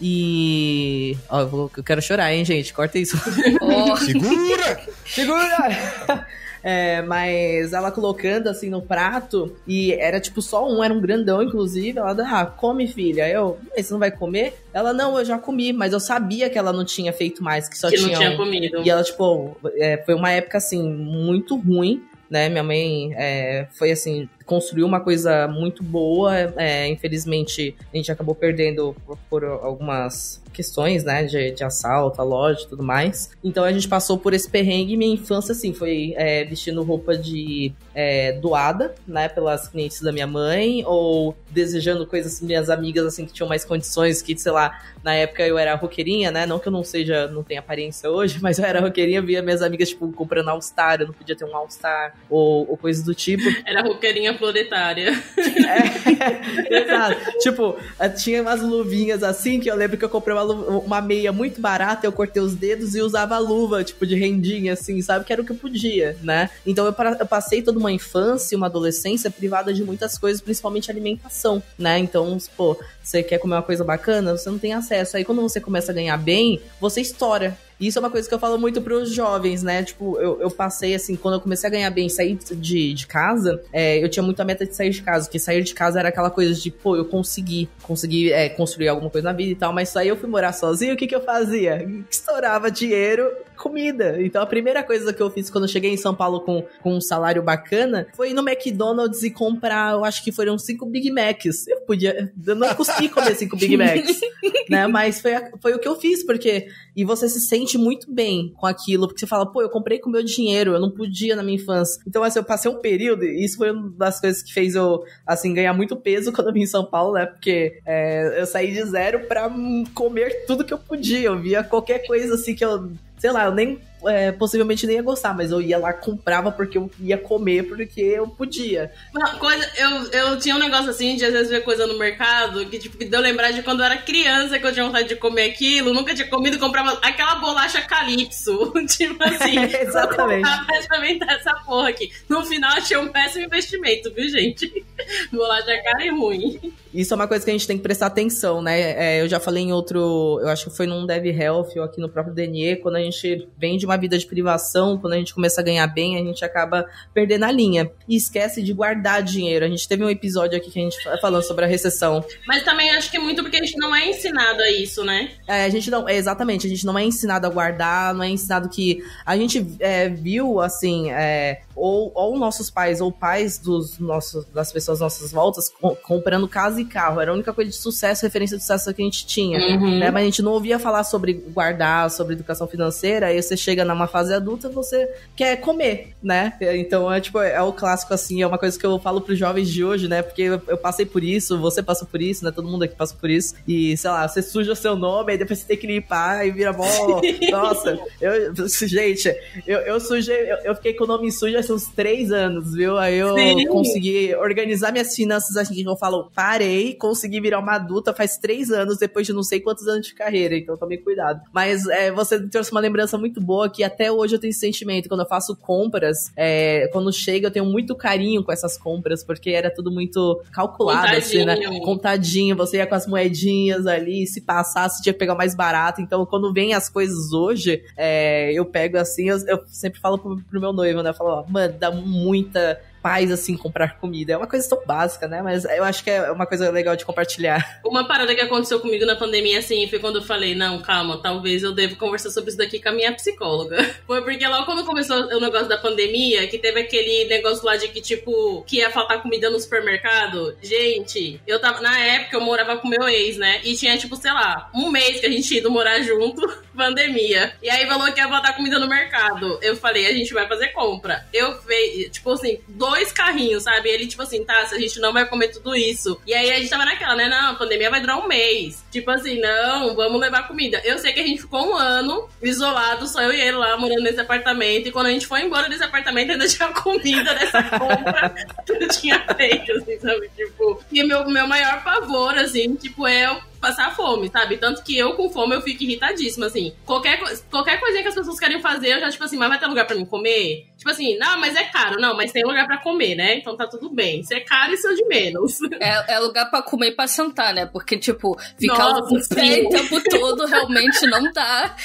E. Ó, eu, vou, eu quero chorar, hein, gente? Corta isso. Oh. Segura! Segura! É, mas ela colocando assim no prato, e era tipo só um, era um grandão, inclusive. Ela, ah, come, filha. Eu, você não vai comer? Ela, não, eu já comi, mas eu sabia que ela não tinha feito mais, que só que tinha. não tinha um. comido. E ela, tipo, é, foi uma época assim, muito ruim. Né, minha mãe é, foi assim, construiu uma coisa muito boa. É, infelizmente, a gente acabou perdendo por, por algumas questões, né, de, de, assalto à loja e tudo mais. Então a gente passou por esse perrengue. Minha infância, assim, foi é, vestindo roupa de é, doada, né, pelas clientes da minha mãe, ou desejando coisas assim, minhas amigas, assim, que tinham mais condições, que, sei lá, na época eu era roqueirinha, né, não que eu não seja, não tenha aparência hoje, mas eu era roqueirinha, via minhas amigas, tipo, comprando All-Star, eu não podia ter um All-Star, ou, ou coisas do tipo. Era roqueirinha proletária. É, exato. tipo, tinha umas luvinhas assim, que eu lembro que eu comprei uma, uma meia muito barata, eu cortei os dedos e usava luva, tipo, de rendinha, assim, sabe? Que era o que eu podia, né? Então eu, eu passei toda uma infância uma adolescência privada de muitas coisas, principalmente alimentação, né? Então, pô, você quer comer uma coisa bacana, você não tem acesso. Aí quando você começa a ganhar bem, você estoura. Isso é uma coisa que eu falo muito pros jovens, né? Tipo, eu, eu passei assim, quando eu comecei a ganhar bem, sair de, de casa, é, eu tinha muita meta de sair de casa, porque sair de casa era aquela coisa de, pô, eu consegui, consegui é, construir alguma coisa na vida e tal, mas aí eu fui morar sozinho, o que que eu fazia? Estourava dinheiro comida. Então a primeira coisa que eu fiz quando eu cheguei em São Paulo com, com um salário bacana foi ir no McDonald's e comprar, eu acho que foram cinco Big Macs. Eu podia, eu não consegui comer cinco Big Macs, né? Mas foi, foi o que eu fiz, porque e você se sente muito bem com aquilo, porque você fala, pô, eu comprei com meu dinheiro, eu não podia na minha infância. Então, assim, eu passei um período, e isso foi uma das coisas que fez eu, assim, ganhar muito peso quando eu vim em São Paulo, né? Porque é, eu saí de zero pra comer tudo que eu podia. Eu via qualquer coisa, assim, que eu sei lá, eu nem é, possivelmente nem ia gostar, mas eu ia lá, comprava porque eu ia comer, porque eu podia. Não, coisa, eu, eu tinha um negócio assim de às vezes ver coisa no mercado que tipo, deu lembrar de quando eu era criança que eu tinha vontade de comer aquilo, nunca tinha comido, comprava aquela bolacha calypso. tipo assim, exatamente. Pra experimentar essa porra aqui. No final tinha um péssimo investimento, viu, gente? bolacha cara e ruim. Isso é uma coisa que a gente tem que prestar atenção, né? É, eu já falei em outro, eu acho que foi num Dev Health ou aqui no próprio DNE, quando a gente vem de uma vida de privação, quando a gente começa a ganhar bem, a gente acaba perdendo a linha. E esquece de guardar dinheiro. A gente teve um episódio aqui que a gente falando sobre a recessão. Mas também acho que é muito porque a gente não é ensinado a isso, né? É, a gente não, é, exatamente, a gente não é ensinado a guardar, não é ensinado que. A gente é, viu, assim, é, ou, ou nossos pais, ou pais dos nossos, das pessoas nossas voltas, comprando casa e carro. Era a única coisa de sucesso, referência de sucesso que a gente tinha. Uhum. Né? Mas a gente não ouvia falar sobre guardar, sobre educação financeira. Aí você chega numa fase adulta, você quer comer, né? Então é tipo, é o clássico assim, é uma coisa que eu falo pros jovens de hoje, né? Porque eu, eu passei por isso, você passou por isso, né? Todo mundo aqui passou por isso. E, sei lá, você suja o seu nome, aí depois você tem que limpar e vira mó. Nossa, eu, gente, eu, eu sujei, eu, eu fiquei com o nome sujo há uns três anos, viu? Aí eu Sim. consegui organizar minhas finanças assim que eu falo, parei, consegui virar uma adulta faz três anos, depois de não sei quantos anos de carreira, então tome cuidado. Mas é, você trouxe uma lembrança muito boa que até hoje eu tenho esse sentimento. Quando eu faço compras, é, quando chega, eu tenho muito carinho com essas compras, porque era tudo muito calculado, assim, né? Contadinho. Contadinho, você ia com as moedinhas ali, se passasse, tinha que pegar mais barato. Então, quando vem as coisas hoje, é, eu pego assim, eu, eu sempre falo pro, pro meu noivo, né? Eu falo, ó, mano, dá muita paz, assim, comprar comida. É uma coisa tão básica, né? Mas eu acho que é uma coisa legal de compartilhar. Uma parada que aconteceu comigo na pandemia, assim, foi quando eu falei, não, calma, talvez eu devo conversar sobre isso daqui com a minha psicóloga. Foi porque logo quando começou o negócio da pandemia, que teve aquele negócio lá de que, tipo, que ia faltar comida no supermercado. Gente, eu tava, na época eu morava com meu ex, né? E tinha, tipo, sei lá, um mês que a gente ia ido morar junto, pandemia. E aí falou que ia faltar comida no mercado. Eu falei, a gente vai fazer compra. Eu fei, tipo assim, dois carrinhos, sabe? Ele, tipo assim, tá, se a gente não vai comer tudo isso. E aí a gente tava naquela, né? Não, a pandemia vai durar um mês. Tipo assim, não, vamos levar comida. Eu sei que a gente ficou um ano isolado, só eu e ele lá morando nesse apartamento. E quando a gente foi embora desse apartamento, ainda tinha comida dessa compra que eu tinha feito, assim, sabe? Tipo, e meu, meu maior pavor, assim, tipo, é passar fome, sabe? Tanto que eu com fome eu fico irritadíssima, assim. Qualquer, qualquer coisinha que as pessoas querem fazer, eu já, tipo assim, mas vai ter lugar pra mim comer? Tipo assim, não, mas é caro. Não, mas tem lugar pra comer, né? Então tá tudo bem. Se é caro, isso é de menos. É, é lugar pra comer e pra sentar, né? Porque, tipo, ficar com pé o tempo todo realmente não dá.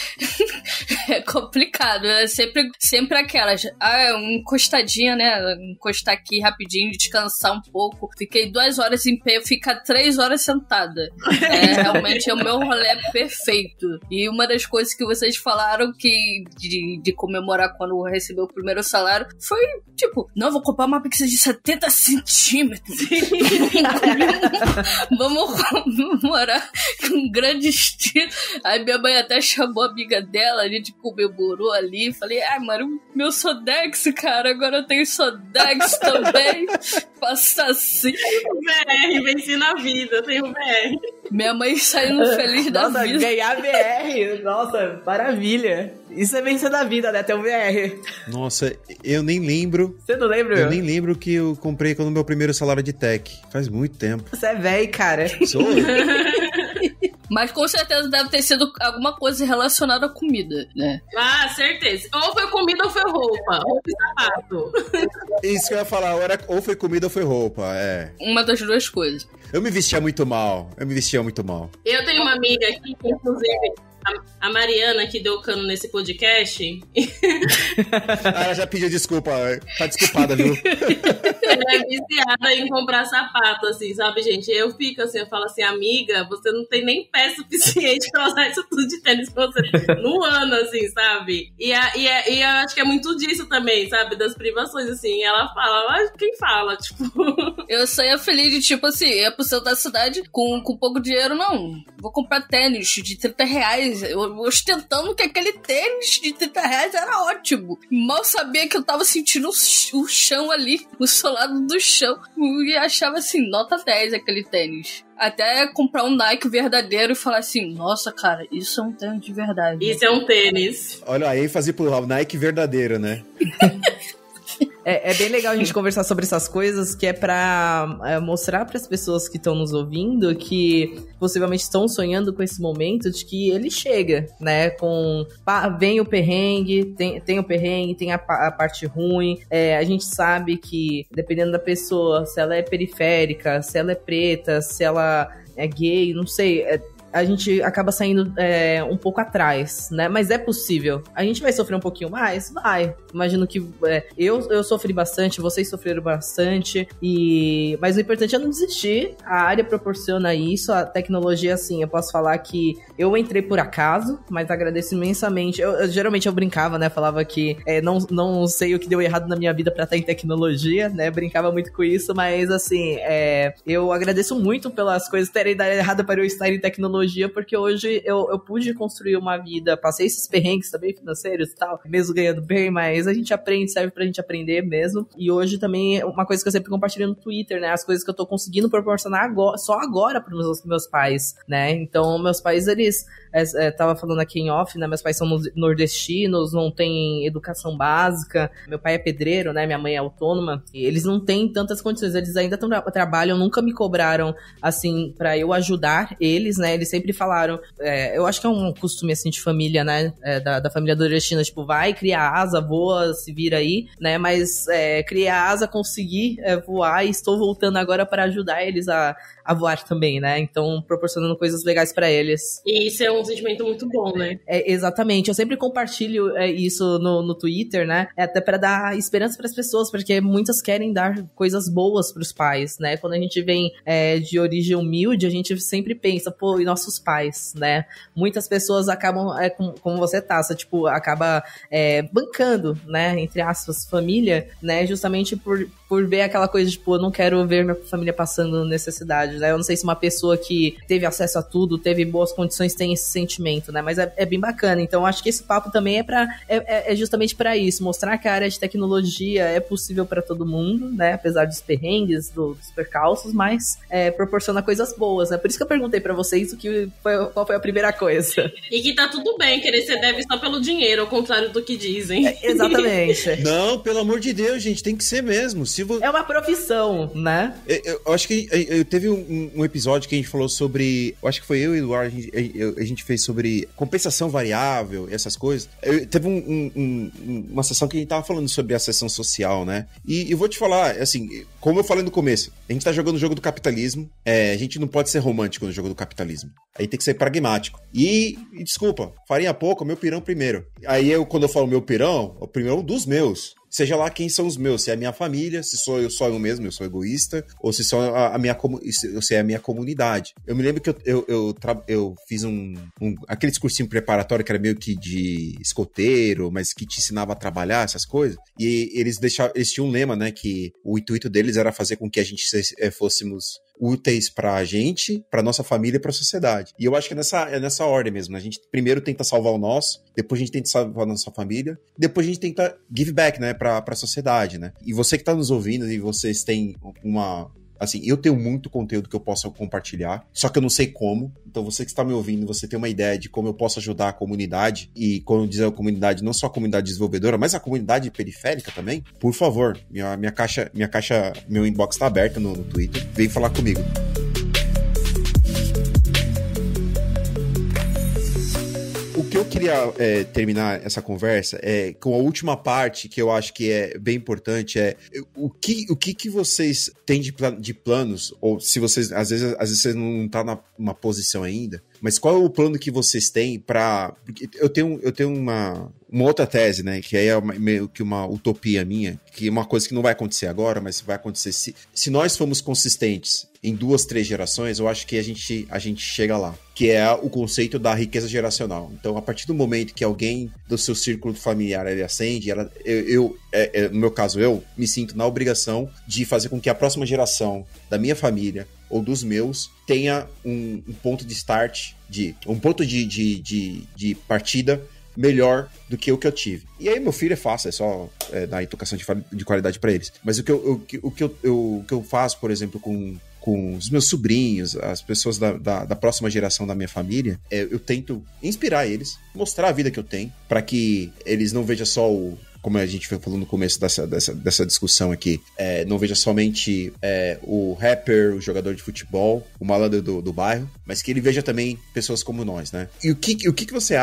é complicado. É sempre, sempre aquelas. Ah, uma encostadinha, né? Encostar aqui rapidinho, descansar um pouco. Fiquei duas horas em pé, ficar três horas sentada. É, realmente é o meu rolê perfeito. E uma das coisas que vocês falaram que de, de comemorar quando recebeu o primeiro salário foi tipo, não, vou comprar uma pizza de 70 centímetros. Vamos comemorar com grande estilo. Aí minha mãe até chamou a amiga dela, a gente comemorou ali. Falei, ai, mano, meu Sodex, cara, agora eu tenho Sodex também. Passa assim. VR, venci na vida, tenho VR. Minha mãe saindo feliz da Nossa, vida. ganhar VR. Nossa, maravilha. Isso é vencer da vida, né? Ter um VR. Nossa, eu nem lembro. Você não lembra? Eu nem lembro que eu comprei quando meu primeiro salário de tech. Faz muito tempo. Você é velho, cara. Sou. Mas com certeza deve ter sido alguma coisa relacionada à comida, né? Ah, certeza. Ou foi comida ou foi roupa. Roupa e sapato. Isso que eu ia falar, ou, era, ou foi comida ou foi roupa, é. Uma das duas coisas. Eu me vestia muito mal. Eu me vestia muito mal. Eu tenho uma amiga aqui, que, inclusive, a, Mariana, que deu cano nesse podcast, Ah, ela já pediu desculpa. Tá desculpada, viu? ela é viciada em comprar sapato, assim, sabe, gente? Eu fico assim, eu falo assim, amiga, você não tem nem pé suficiente pra usar isso tudo de tênis pra você no ano, assim, sabe? E, a, e, a, e eu acho que é muito disso também, sabe? Das privações, assim. Ela fala, mas quem fala, tipo. Eu saía feliz de tipo assim, ia pro centro da cidade com, com pouco dinheiro, não. Vou comprar tênis de 30 reais. Eu ostentando que aquele tênis de 30 reais era ótimo. Mal sabia que eu tava sentindo o, ch- o chão ali, o solado do chão. E achava assim, nota 10 aquele tênis. Até comprar um Nike verdadeiro e falar assim, nossa, cara, isso é um tênis de verdade. Isso é um tênis. Olha, aí fazia pro Nike verdadeiro, né? É, é bem legal a gente conversar sobre essas coisas, que é pra é, mostrar para as pessoas que estão nos ouvindo que possivelmente estão sonhando com esse momento de que ele chega, né? Com. vem o perrengue, tem, tem o perrengue, tem a, a parte ruim. É, a gente sabe que, dependendo da pessoa, se ela é periférica, se ela é preta, se ela é gay, não sei. é, a gente acaba saindo é, um pouco atrás, né? Mas é possível. A gente vai sofrer um pouquinho mais? Vai. Imagino que é, eu, eu sofri bastante, vocês sofreram bastante. e Mas o importante é não desistir. A área proporciona isso, a tecnologia, assim, eu posso falar que eu entrei por acaso, mas agradeço imensamente. Eu, eu- geralmente eu brincava, né? Falava que é, não, não sei o que deu errado na minha vida pra estar em tecnologia, né? Brincava muito com isso, mas assim, é, eu agradeço muito pelas coisas terem dado errado para eu estar em tecnologia, porque hoje eu, eu pude construir uma vida, passei esses perrengues também financeiros e tal, mesmo ganhando bem, mas a gente aprende, serve pra gente aprender mesmo. E hoje também, uma coisa que eu sempre compartilho no Twitter, né? As coisas que eu tô conseguindo proporcionar agora, só agora pros meus, meus pais, né? Então, meus pais, eles é, é, falando aqui em off, né? Meus pais são nos- nordestinos, não têm educação básica. Meu pai é pedreiro, né? Minha mãe é autônoma. E eles não têm tantas condições. Eles ainda trabalham, nunca me cobraram, assim, pra eu ajudar eles, né? Eles sempre falaram. é, eu acho que é um costume, assim, de família, né? é, da, da família nordestina. Tipo, vai, cria asa, voa, se vira aí, né? Mas é, criar asa, conseguir é, voar e estou voltando agora para ajudar eles a, a voar também, né? Então, proporcionando coisas legais pra eles. E isso é um sentimento muito bom, né? É, exatamente. Eu sempre compartilho é, isso no, no Twitter, né? É até pra dar esperança pras pessoas, porque muitas querem dar coisas boas pros pais, né? Quando a gente vem é, de origem humilde, a gente sempre pensa, pô, e nossos pais, né? Muitas pessoas acabam, é, com- como você tá, você, tipo, acaba é, bancando, né? Entre aspas, família, né? Justamente por, por ver aquela coisa, tipo, eu não quero ver minha família passando necessidade, né? Eu não sei se uma pessoa que teve acesso a tudo, teve boas condições, tem esse sentimento, né? Mas é, é bem bacana. Então acho que esse papo também é para é, é, é, justamente para isso, mostrar que a área de tecnologia é possível para todo mundo, né? Apesar dos perrengues, do, dos percalços, mas é, proporciona coisas boas, né? Por isso que eu perguntei para vocês o que foi, qual foi a primeira coisa. E que tá tudo bem querer ser deve só pelo dinheiro, ao contrário do que dizem. É, exatamente. Não, pelo amor de Deus, gente, tem que ser mesmo. Se vo... É uma profissão, né? Eu, eu, eu acho que eu, teve um, um, episódio que a gente falou sobre. Eu acho que foi eu e o Eduardo, a gente, a gente fez sobre compensação variável e essas coisas. teve um, um, uma sessão que a gente tava falando sobre a sessão social, né? E eu vou te falar, assim, como eu falei no começo, a gente tá jogando o jogo do capitalismo, é, a gente não pode ser romântico no jogo do capitalismo. Aí tem que ser pragmático. E, e desculpa, farinha pouco, meu pirão primeiro. Aí eu, quando eu falo meu pirão, o pirão dos meus seja lá quem são os meus, se é a minha família, se sou eu só eu mesmo, eu sou egoísta, ou se sou a, a minha se é a minha comunidade. Eu me lembro que eu, eu, eu, eu fiz um, um, aquele discursinho preparatório que era meio que de escoteiro, mas que te ensinava a trabalhar essas coisas. E eles deixavam, eles tinham um lema, né, que o intuito deles era fazer com que a gente eh, fôssemos úteis para a gente, para nossa família e para a sociedade. E eu acho que é nessa, é nessa ordem mesmo. Né? A gente primeiro tenta salvar o nosso, depois a gente tenta salvar a nossa família, depois a gente tenta give back, né, para a sociedade, né? E você que está nos ouvindo e vocês têm uma Assim, eu tenho muito conteúdo que eu possa compartilhar, só que eu não sei como. Então, você que está me ouvindo, você tem uma ideia de como eu posso ajudar a comunidade, e quando dizer a comunidade, não só a comunidade desenvolvedora, mas a comunidade periférica também, por favor, minha, minha caixa, minha caixa, meu inbox está aberto no, no Twitter, vem falar comigo. Eu queria é, terminar essa conversa é com a última parte que eu acho que é bem importante é o que o que, que vocês têm de, de planos? Ou se vocês às vezes às vezes você não está numa posição ainda mas qual é o plano que vocês têm para eu tenho eu tenho uma uma outra tese, né, que aí é meio que uma utopia minha, que é uma coisa que não vai acontecer agora, mas vai acontecer se, se nós formos consistentes em duas, três gerações, eu acho que a gente, a gente chega lá, que é o conceito da riqueza geracional. Então, a partir do momento que alguém do seu círculo familiar ele acende, ela, eu, eu é, é, no meu caso, eu me sinto na obrigação de fazer com que a próxima geração da minha família ou dos meus tenha um, um ponto de start, de um ponto de, de, de, de partida melhor do que o que eu tive. E aí, meu filho é fácil, é só é, dar educação de, de qualidade para eles. Mas o que eu, eu, o, que eu, eu, o que eu faço, por exemplo, com com os meus sobrinhos, as pessoas da, da, da próxima geração da minha família, é, eu tento inspirar eles, mostrar a vida que eu tenho, para que eles não vejam só o, como a gente foi falando no começo dessa, dessa, dessa discussão aqui, é, não veja somente é, o rapper, o jogador de futebol, o malandro do, do, bairro, mas que ele veja também pessoas como nós, né? E o que, o que, que, você,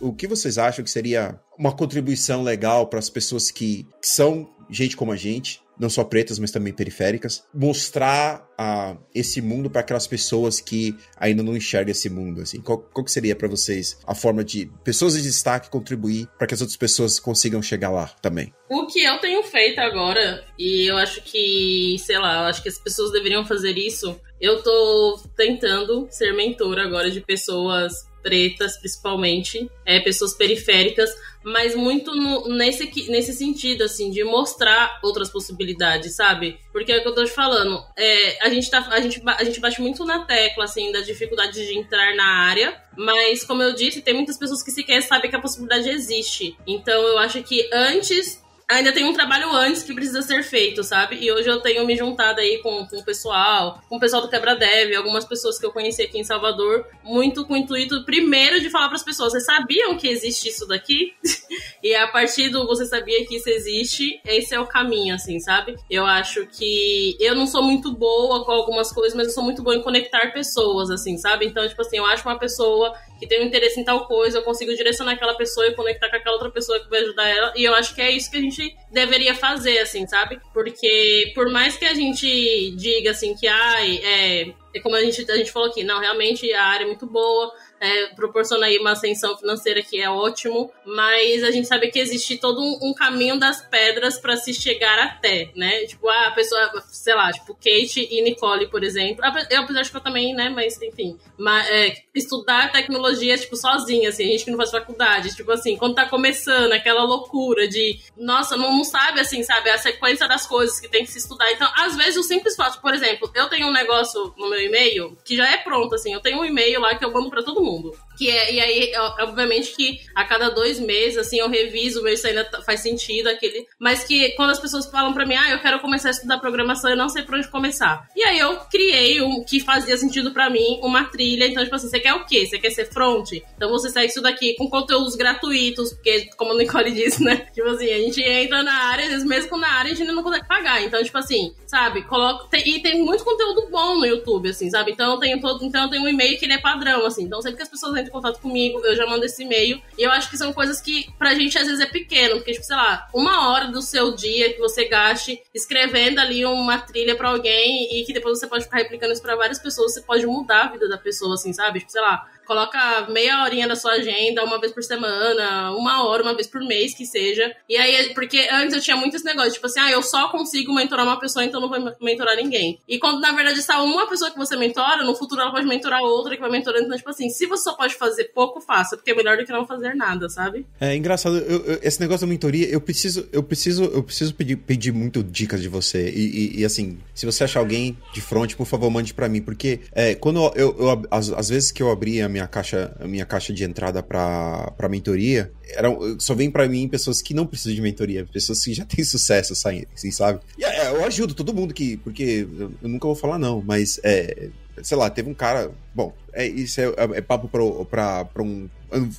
o que vocês acham que seria uma contribuição legal para as pessoas que, que são gente como a gente, não só pretas, mas também periféricas, mostrar uh, esse mundo para aquelas pessoas que ainda não enxergam esse mundo. Assim. Qual, qual que seria para vocês a forma de pessoas de destaque contribuir para que as outras pessoas consigam chegar lá também? O que eu tenho feito agora, e eu acho que, sei lá, eu acho que as pessoas deveriam fazer isso. Eu tô tentando ser mentora agora de pessoas pretas, principalmente, é, pessoas periféricas, mas muito no, nesse, nesse sentido, assim, de mostrar outras possibilidades, sabe? Porque é o que eu tô te falando, é, a, gente tá, a, gente, a gente bate muito na tecla, assim, da dificuldade de entrar na área, mas, como eu disse, tem muitas pessoas que sequer sabem que a possibilidade existe. Então, eu acho que antes ainda tem um trabalho antes que precisa ser feito, sabe? E hoje eu tenho me juntado aí com, com o pessoal, com o pessoal do Quebra Dev, algumas pessoas que eu conheci aqui em Salvador, muito com o intuito, primeiro, de falar para as pessoas: vocês sabiam que existe isso daqui? e a partir do você sabia que isso existe, esse é o caminho, assim, sabe? Eu acho que eu não sou muito boa com algumas coisas, mas eu sou muito boa em conectar pessoas, assim, sabe? Então, tipo assim, eu acho uma pessoa que tem um interesse em tal coisa, eu consigo direcionar aquela pessoa e conectar com aquela outra pessoa que vai ajudar ela. E eu acho que é isso que a gente deveria fazer, assim, sabe? Porque por mais que a gente diga assim que ai, é, é como a gente, a gente falou aqui, não, realmente a área é muito boa, é, proporciona aí uma ascensão financeira que é ótimo, mas a gente sabe que existe todo um, um caminho das pedras para se chegar até, né? Tipo, ah, a pessoa, sei lá, tipo, Kate e Nicole, por exemplo. Eu, apesar de que eu também, né? Mas, enfim. Mas, é, estudar tecnologia, tipo, sozinha, assim, a gente que não faz faculdade. Tipo assim, quando tá começando, aquela loucura de, nossa, não, não sabe, assim, sabe, a sequência das coisas que tem que se estudar. Então, às vezes, o simples fato, por exemplo, eu tenho um negócio no meu e-mail que já é pronto, assim, eu tenho um e-mail lá que eu mando para todo mundo mundo Que é, e aí, obviamente, que a cada dois meses, assim, eu reviso, vejo se ainda tá, faz sentido aquele. Mas que quando as pessoas falam pra mim, ah, eu quero começar a estudar programação, eu não sei por onde começar. E aí eu criei um que fazia sentido para mim, uma trilha. Então, tipo assim, você quer o quê? Você quer ser front? Então você segue isso daqui com conteúdos gratuitos, porque, como a Nicole disse, né? Tipo assim, a gente entra na área, às vezes mesmo na área a gente não consegue pagar. Então, tipo assim, sabe, coloca. E tem muito conteúdo bom no YouTube, assim, sabe? Então eu tenho todo. Então eu tenho um e-mail que ele é padrão, assim. Então sempre que as pessoas entram em contato comigo, eu já mando esse e-mail. E eu acho que são coisas que pra gente às vezes é pequeno, porque, tipo, sei lá, uma hora do seu dia que você gaste escrevendo ali uma trilha para alguém e que depois você pode ficar replicando isso pra várias pessoas, você pode mudar a vida da pessoa, assim, sabe? Tipo, sei lá, coloca meia horinha da sua agenda, uma vez por semana, uma hora, uma vez por mês, que seja. E aí, porque antes eu tinha muitos negócios, tipo assim, ah, eu só consigo mentorar uma pessoa, então não vou mentorar ninguém. E quando, na verdade, está uma pessoa que você mentora, no futuro ela pode mentorar outra que vai mentorando. Então, tipo assim, se você só pode fazer pouco, faça, porque é melhor do que não fazer nada, sabe? É engraçado, eu, eu, esse negócio da mentoria, eu preciso, eu preciso, eu preciso pedir, pedir muito dicas de você. E, e, e assim, se você achar alguém de frente, por favor, mande para mim, porque é, quando eu, eu, às, às vezes que eu abri a minha caixa, a minha minha caixa de entrada para mentoria, era, só vem para mim pessoas que não precisam de mentoria, pessoas que já têm sucesso, assim, sabe? E é, eu ajudo todo mundo que, porque eu, nunca vou falar não, mas é, sei lá, teve um cara, bom, é, isso é, é, é papo pra, pra, um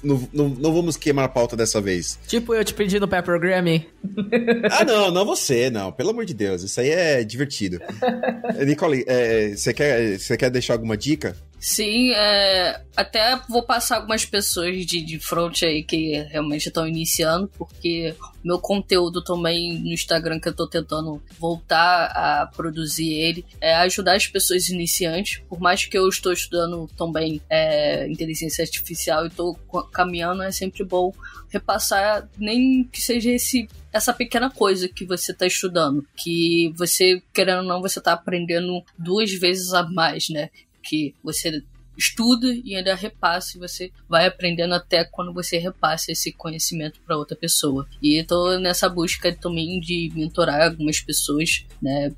não, não, não, vamos queimar a pauta dessa vez. Tipo eu te pedi no Pepper Grammy. ah, não, não você, não. Pelo amor de Deus, isso aí é divertido. Nicole, é, você, quer, você quer deixar alguma dica? Sim, é, até vou passar algumas pessoas de, de front aí que realmente estão iniciando, porque meu conteúdo também no Instagram que eu tô tentando voltar a produzir ele é ajudar as pessoas iniciantes, por mais que eu estou estudando também é, inteligência artificial e estou caminhando, é sempre bom repassar nem que seja esse essa pequena coisa que você está estudando, que você, querendo ou não, você está aprendendo duas vezes a mais, né? Que você estuda e ainda repassa e você vai aprendendo até quando você repassa esse conhecimento para outra pessoa. E estou nessa busca também de mentorar algumas pessoas, né,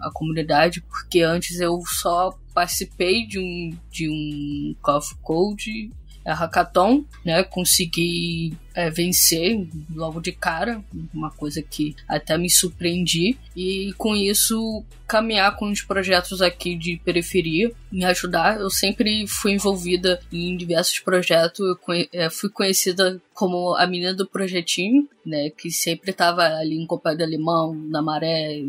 a comunidade, porque antes eu só participei de um de um Coffee Code a hackathon, né? Consegui é, vencer logo de cara, uma coisa que até me surpreendi, e com isso caminhar com os projetos aqui de periferia, me ajudar. Eu sempre fui envolvida em diversos projetos, eu é, fui conhecida como a menina do projetinho, né? Que sempre estava ali em Copa de Alemão, na Maré,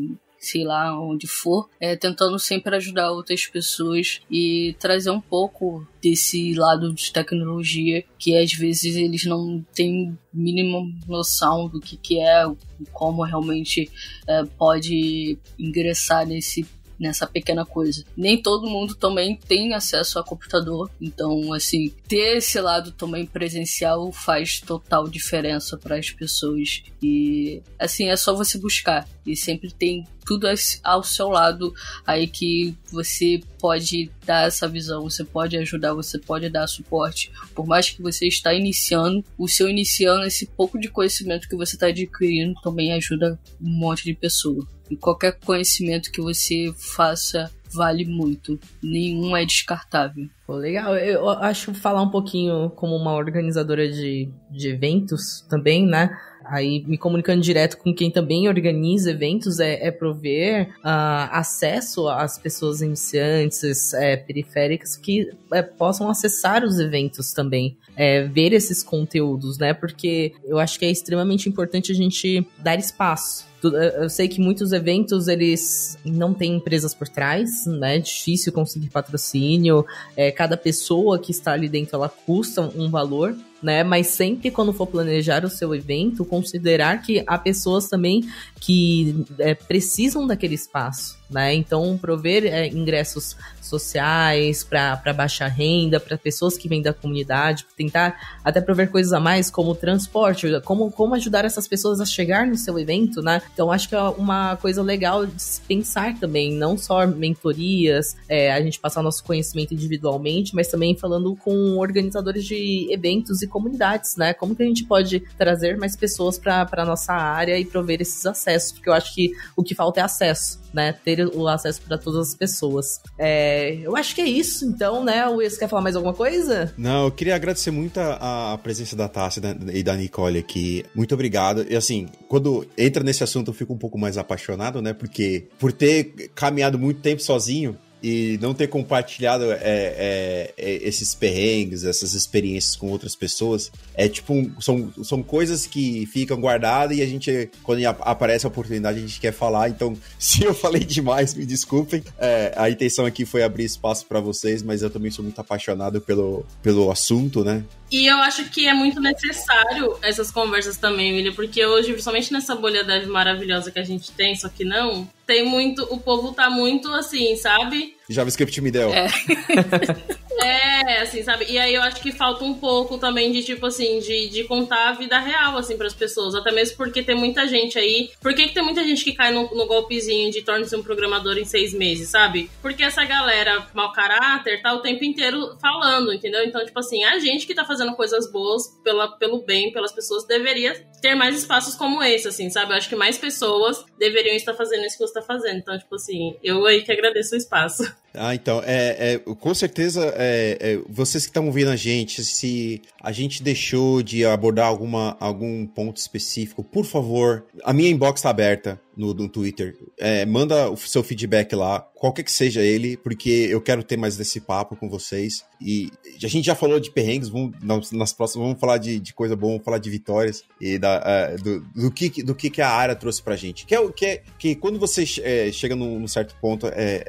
sei lá onde for, é, tentando sempre ajudar outras pessoas e trazer um pouco desse lado de tecnologia que às vezes eles não têm mínima noção do que, que é, como realmente é, pode ingressar nesse nessa pequena coisa. Nem todo mundo também tem acesso a computador, então assim, ter esse lado também presencial faz total diferença para as pessoas. E assim, é só você buscar e sempre tem tudo ao seu lado aí que você pode dar essa visão, você pode ajudar, você pode dar suporte. Por mais que você está iniciando, o seu iniciando, esse pouco de conhecimento que você está adquirindo também ajuda um monte de pessoa. Qualquer conhecimento que você faça vale muito. Nenhum é descartável. Pô, legal. Eu acho falar um pouquinho como uma organizadora de, de eventos também, né? Aí, me comunicando direto com quem também organiza eventos, é, é prover uh, acesso às pessoas iniciantes, é, periféricas, que é, possam acessar os eventos também. É, ver esses conteúdos, né? Porque eu acho que é extremamente importante a gente dar espaço eu sei que muitos eventos eles não têm empresas por trás, né? É difícil conseguir patrocínio. É, cada pessoa que está ali dentro ela custa um valor né? Mas sempre quando for planejar o seu evento, considerar que há pessoas também que é, precisam daquele espaço, né? Então, prover é, ingressos sociais para baixa renda, para pessoas que vêm da comunidade, tentar até prover coisas a mais, como transporte, como, como ajudar essas pessoas a chegar no seu evento, né? Então, acho que é uma coisa legal de se pensar também, não só mentorias, é, a gente passar nosso conhecimento individualmente, mas também falando com organizadores de eventos e comunidades, né? Como que a gente pode trazer mais pessoas para nossa área e prover esses acessos? Porque eu acho que o que falta é acesso, né? Ter o acesso para todas as pessoas. É, eu acho que é isso, então, né? O Wilson quer falar mais alguma coisa? Não, eu queria agradecer muito a, a presença da Tassi e da Nicole aqui. Muito obrigado. E assim, quando entra nesse assunto, eu fico um pouco mais apaixonado, né? Porque por ter caminhado muito tempo sozinho, e não ter compartilhado é, é, é, esses perrengues, essas experiências com outras pessoas, é tipo, são, são coisas que ficam guardadas e a gente, quando aparece a oportunidade, a gente quer falar. Então, se eu falei demais, me desculpem. É, a intenção aqui foi abrir espaço para vocês, mas eu também sou muito apaixonado pelo, pelo assunto, né? E eu acho que é muito necessário essas conversas também, William, porque hoje, principalmente nessa bolha dev maravilhosa que a gente tem, só que não, tem muito. O povo tá muito assim, sabe? JavaScript me deu. É. é, assim, sabe? E aí eu acho que falta um pouco também de, tipo assim, de, de contar a vida real, assim, pras pessoas. Até mesmo porque tem muita gente aí. Por que, que tem muita gente que cai no, no golpezinho de torne-se um programador em seis meses, sabe? Porque essa galera mau caráter tá o tempo inteiro falando, entendeu? Então, tipo assim, a gente que tá fazendo coisas boas pela, pelo bem, pelas pessoas, deveria ter mais espaços como esse, assim, sabe? Eu acho que mais pessoas deveriam estar fazendo isso que você tá fazendo. Então, tipo assim, eu aí que agradeço o espaço. Ah, então, é, é com certeza, é, é, vocês que estão ouvindo a gente, se a gente deixou de abordar alguma, algum ponto específico, por favor, a minha inbox está aberta no, no Twitter. É, manda o seu feedback lá, qualquer que seja ele, porque eu quero ter mais desse papo com vocês. E a gente já falou de perrengues, vamos, nas próximas vamos falar de, de coisa boa, vamos falar de vitórias e da, uh, do, do, que, do que, que a área trouxe pra gente. Que é, que é que quando você é, chega num, num, certo ponto, é,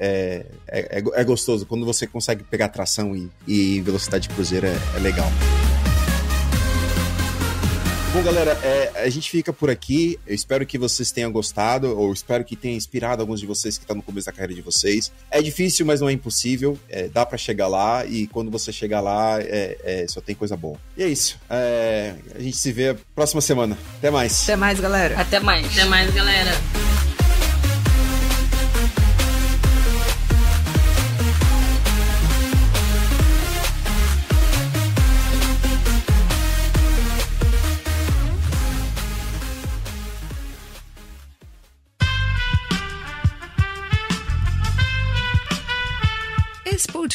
é, é, é, gostoso. Quando você consegue pegar tração e, e velocidade de cruzeiro, é, é legal. Bom, galera, é, a gente fica por aqui. Eu espero que vocês tenham gostado, ou espero que tenha inspirado alguns de vocês que estão no começo da carreira de vocês. É difícil, mas não é impossível. É, dá para chegar lá, e quando você chegar lá, é, é, só tem coisa boa. E é isso. É, a gente se vê próxima semana. Até mais. Até mais, galera. Até mais. Até mais, galera.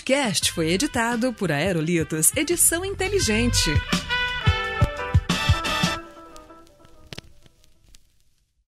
Podcast foi editado por Aerolitos Edição Inteligente.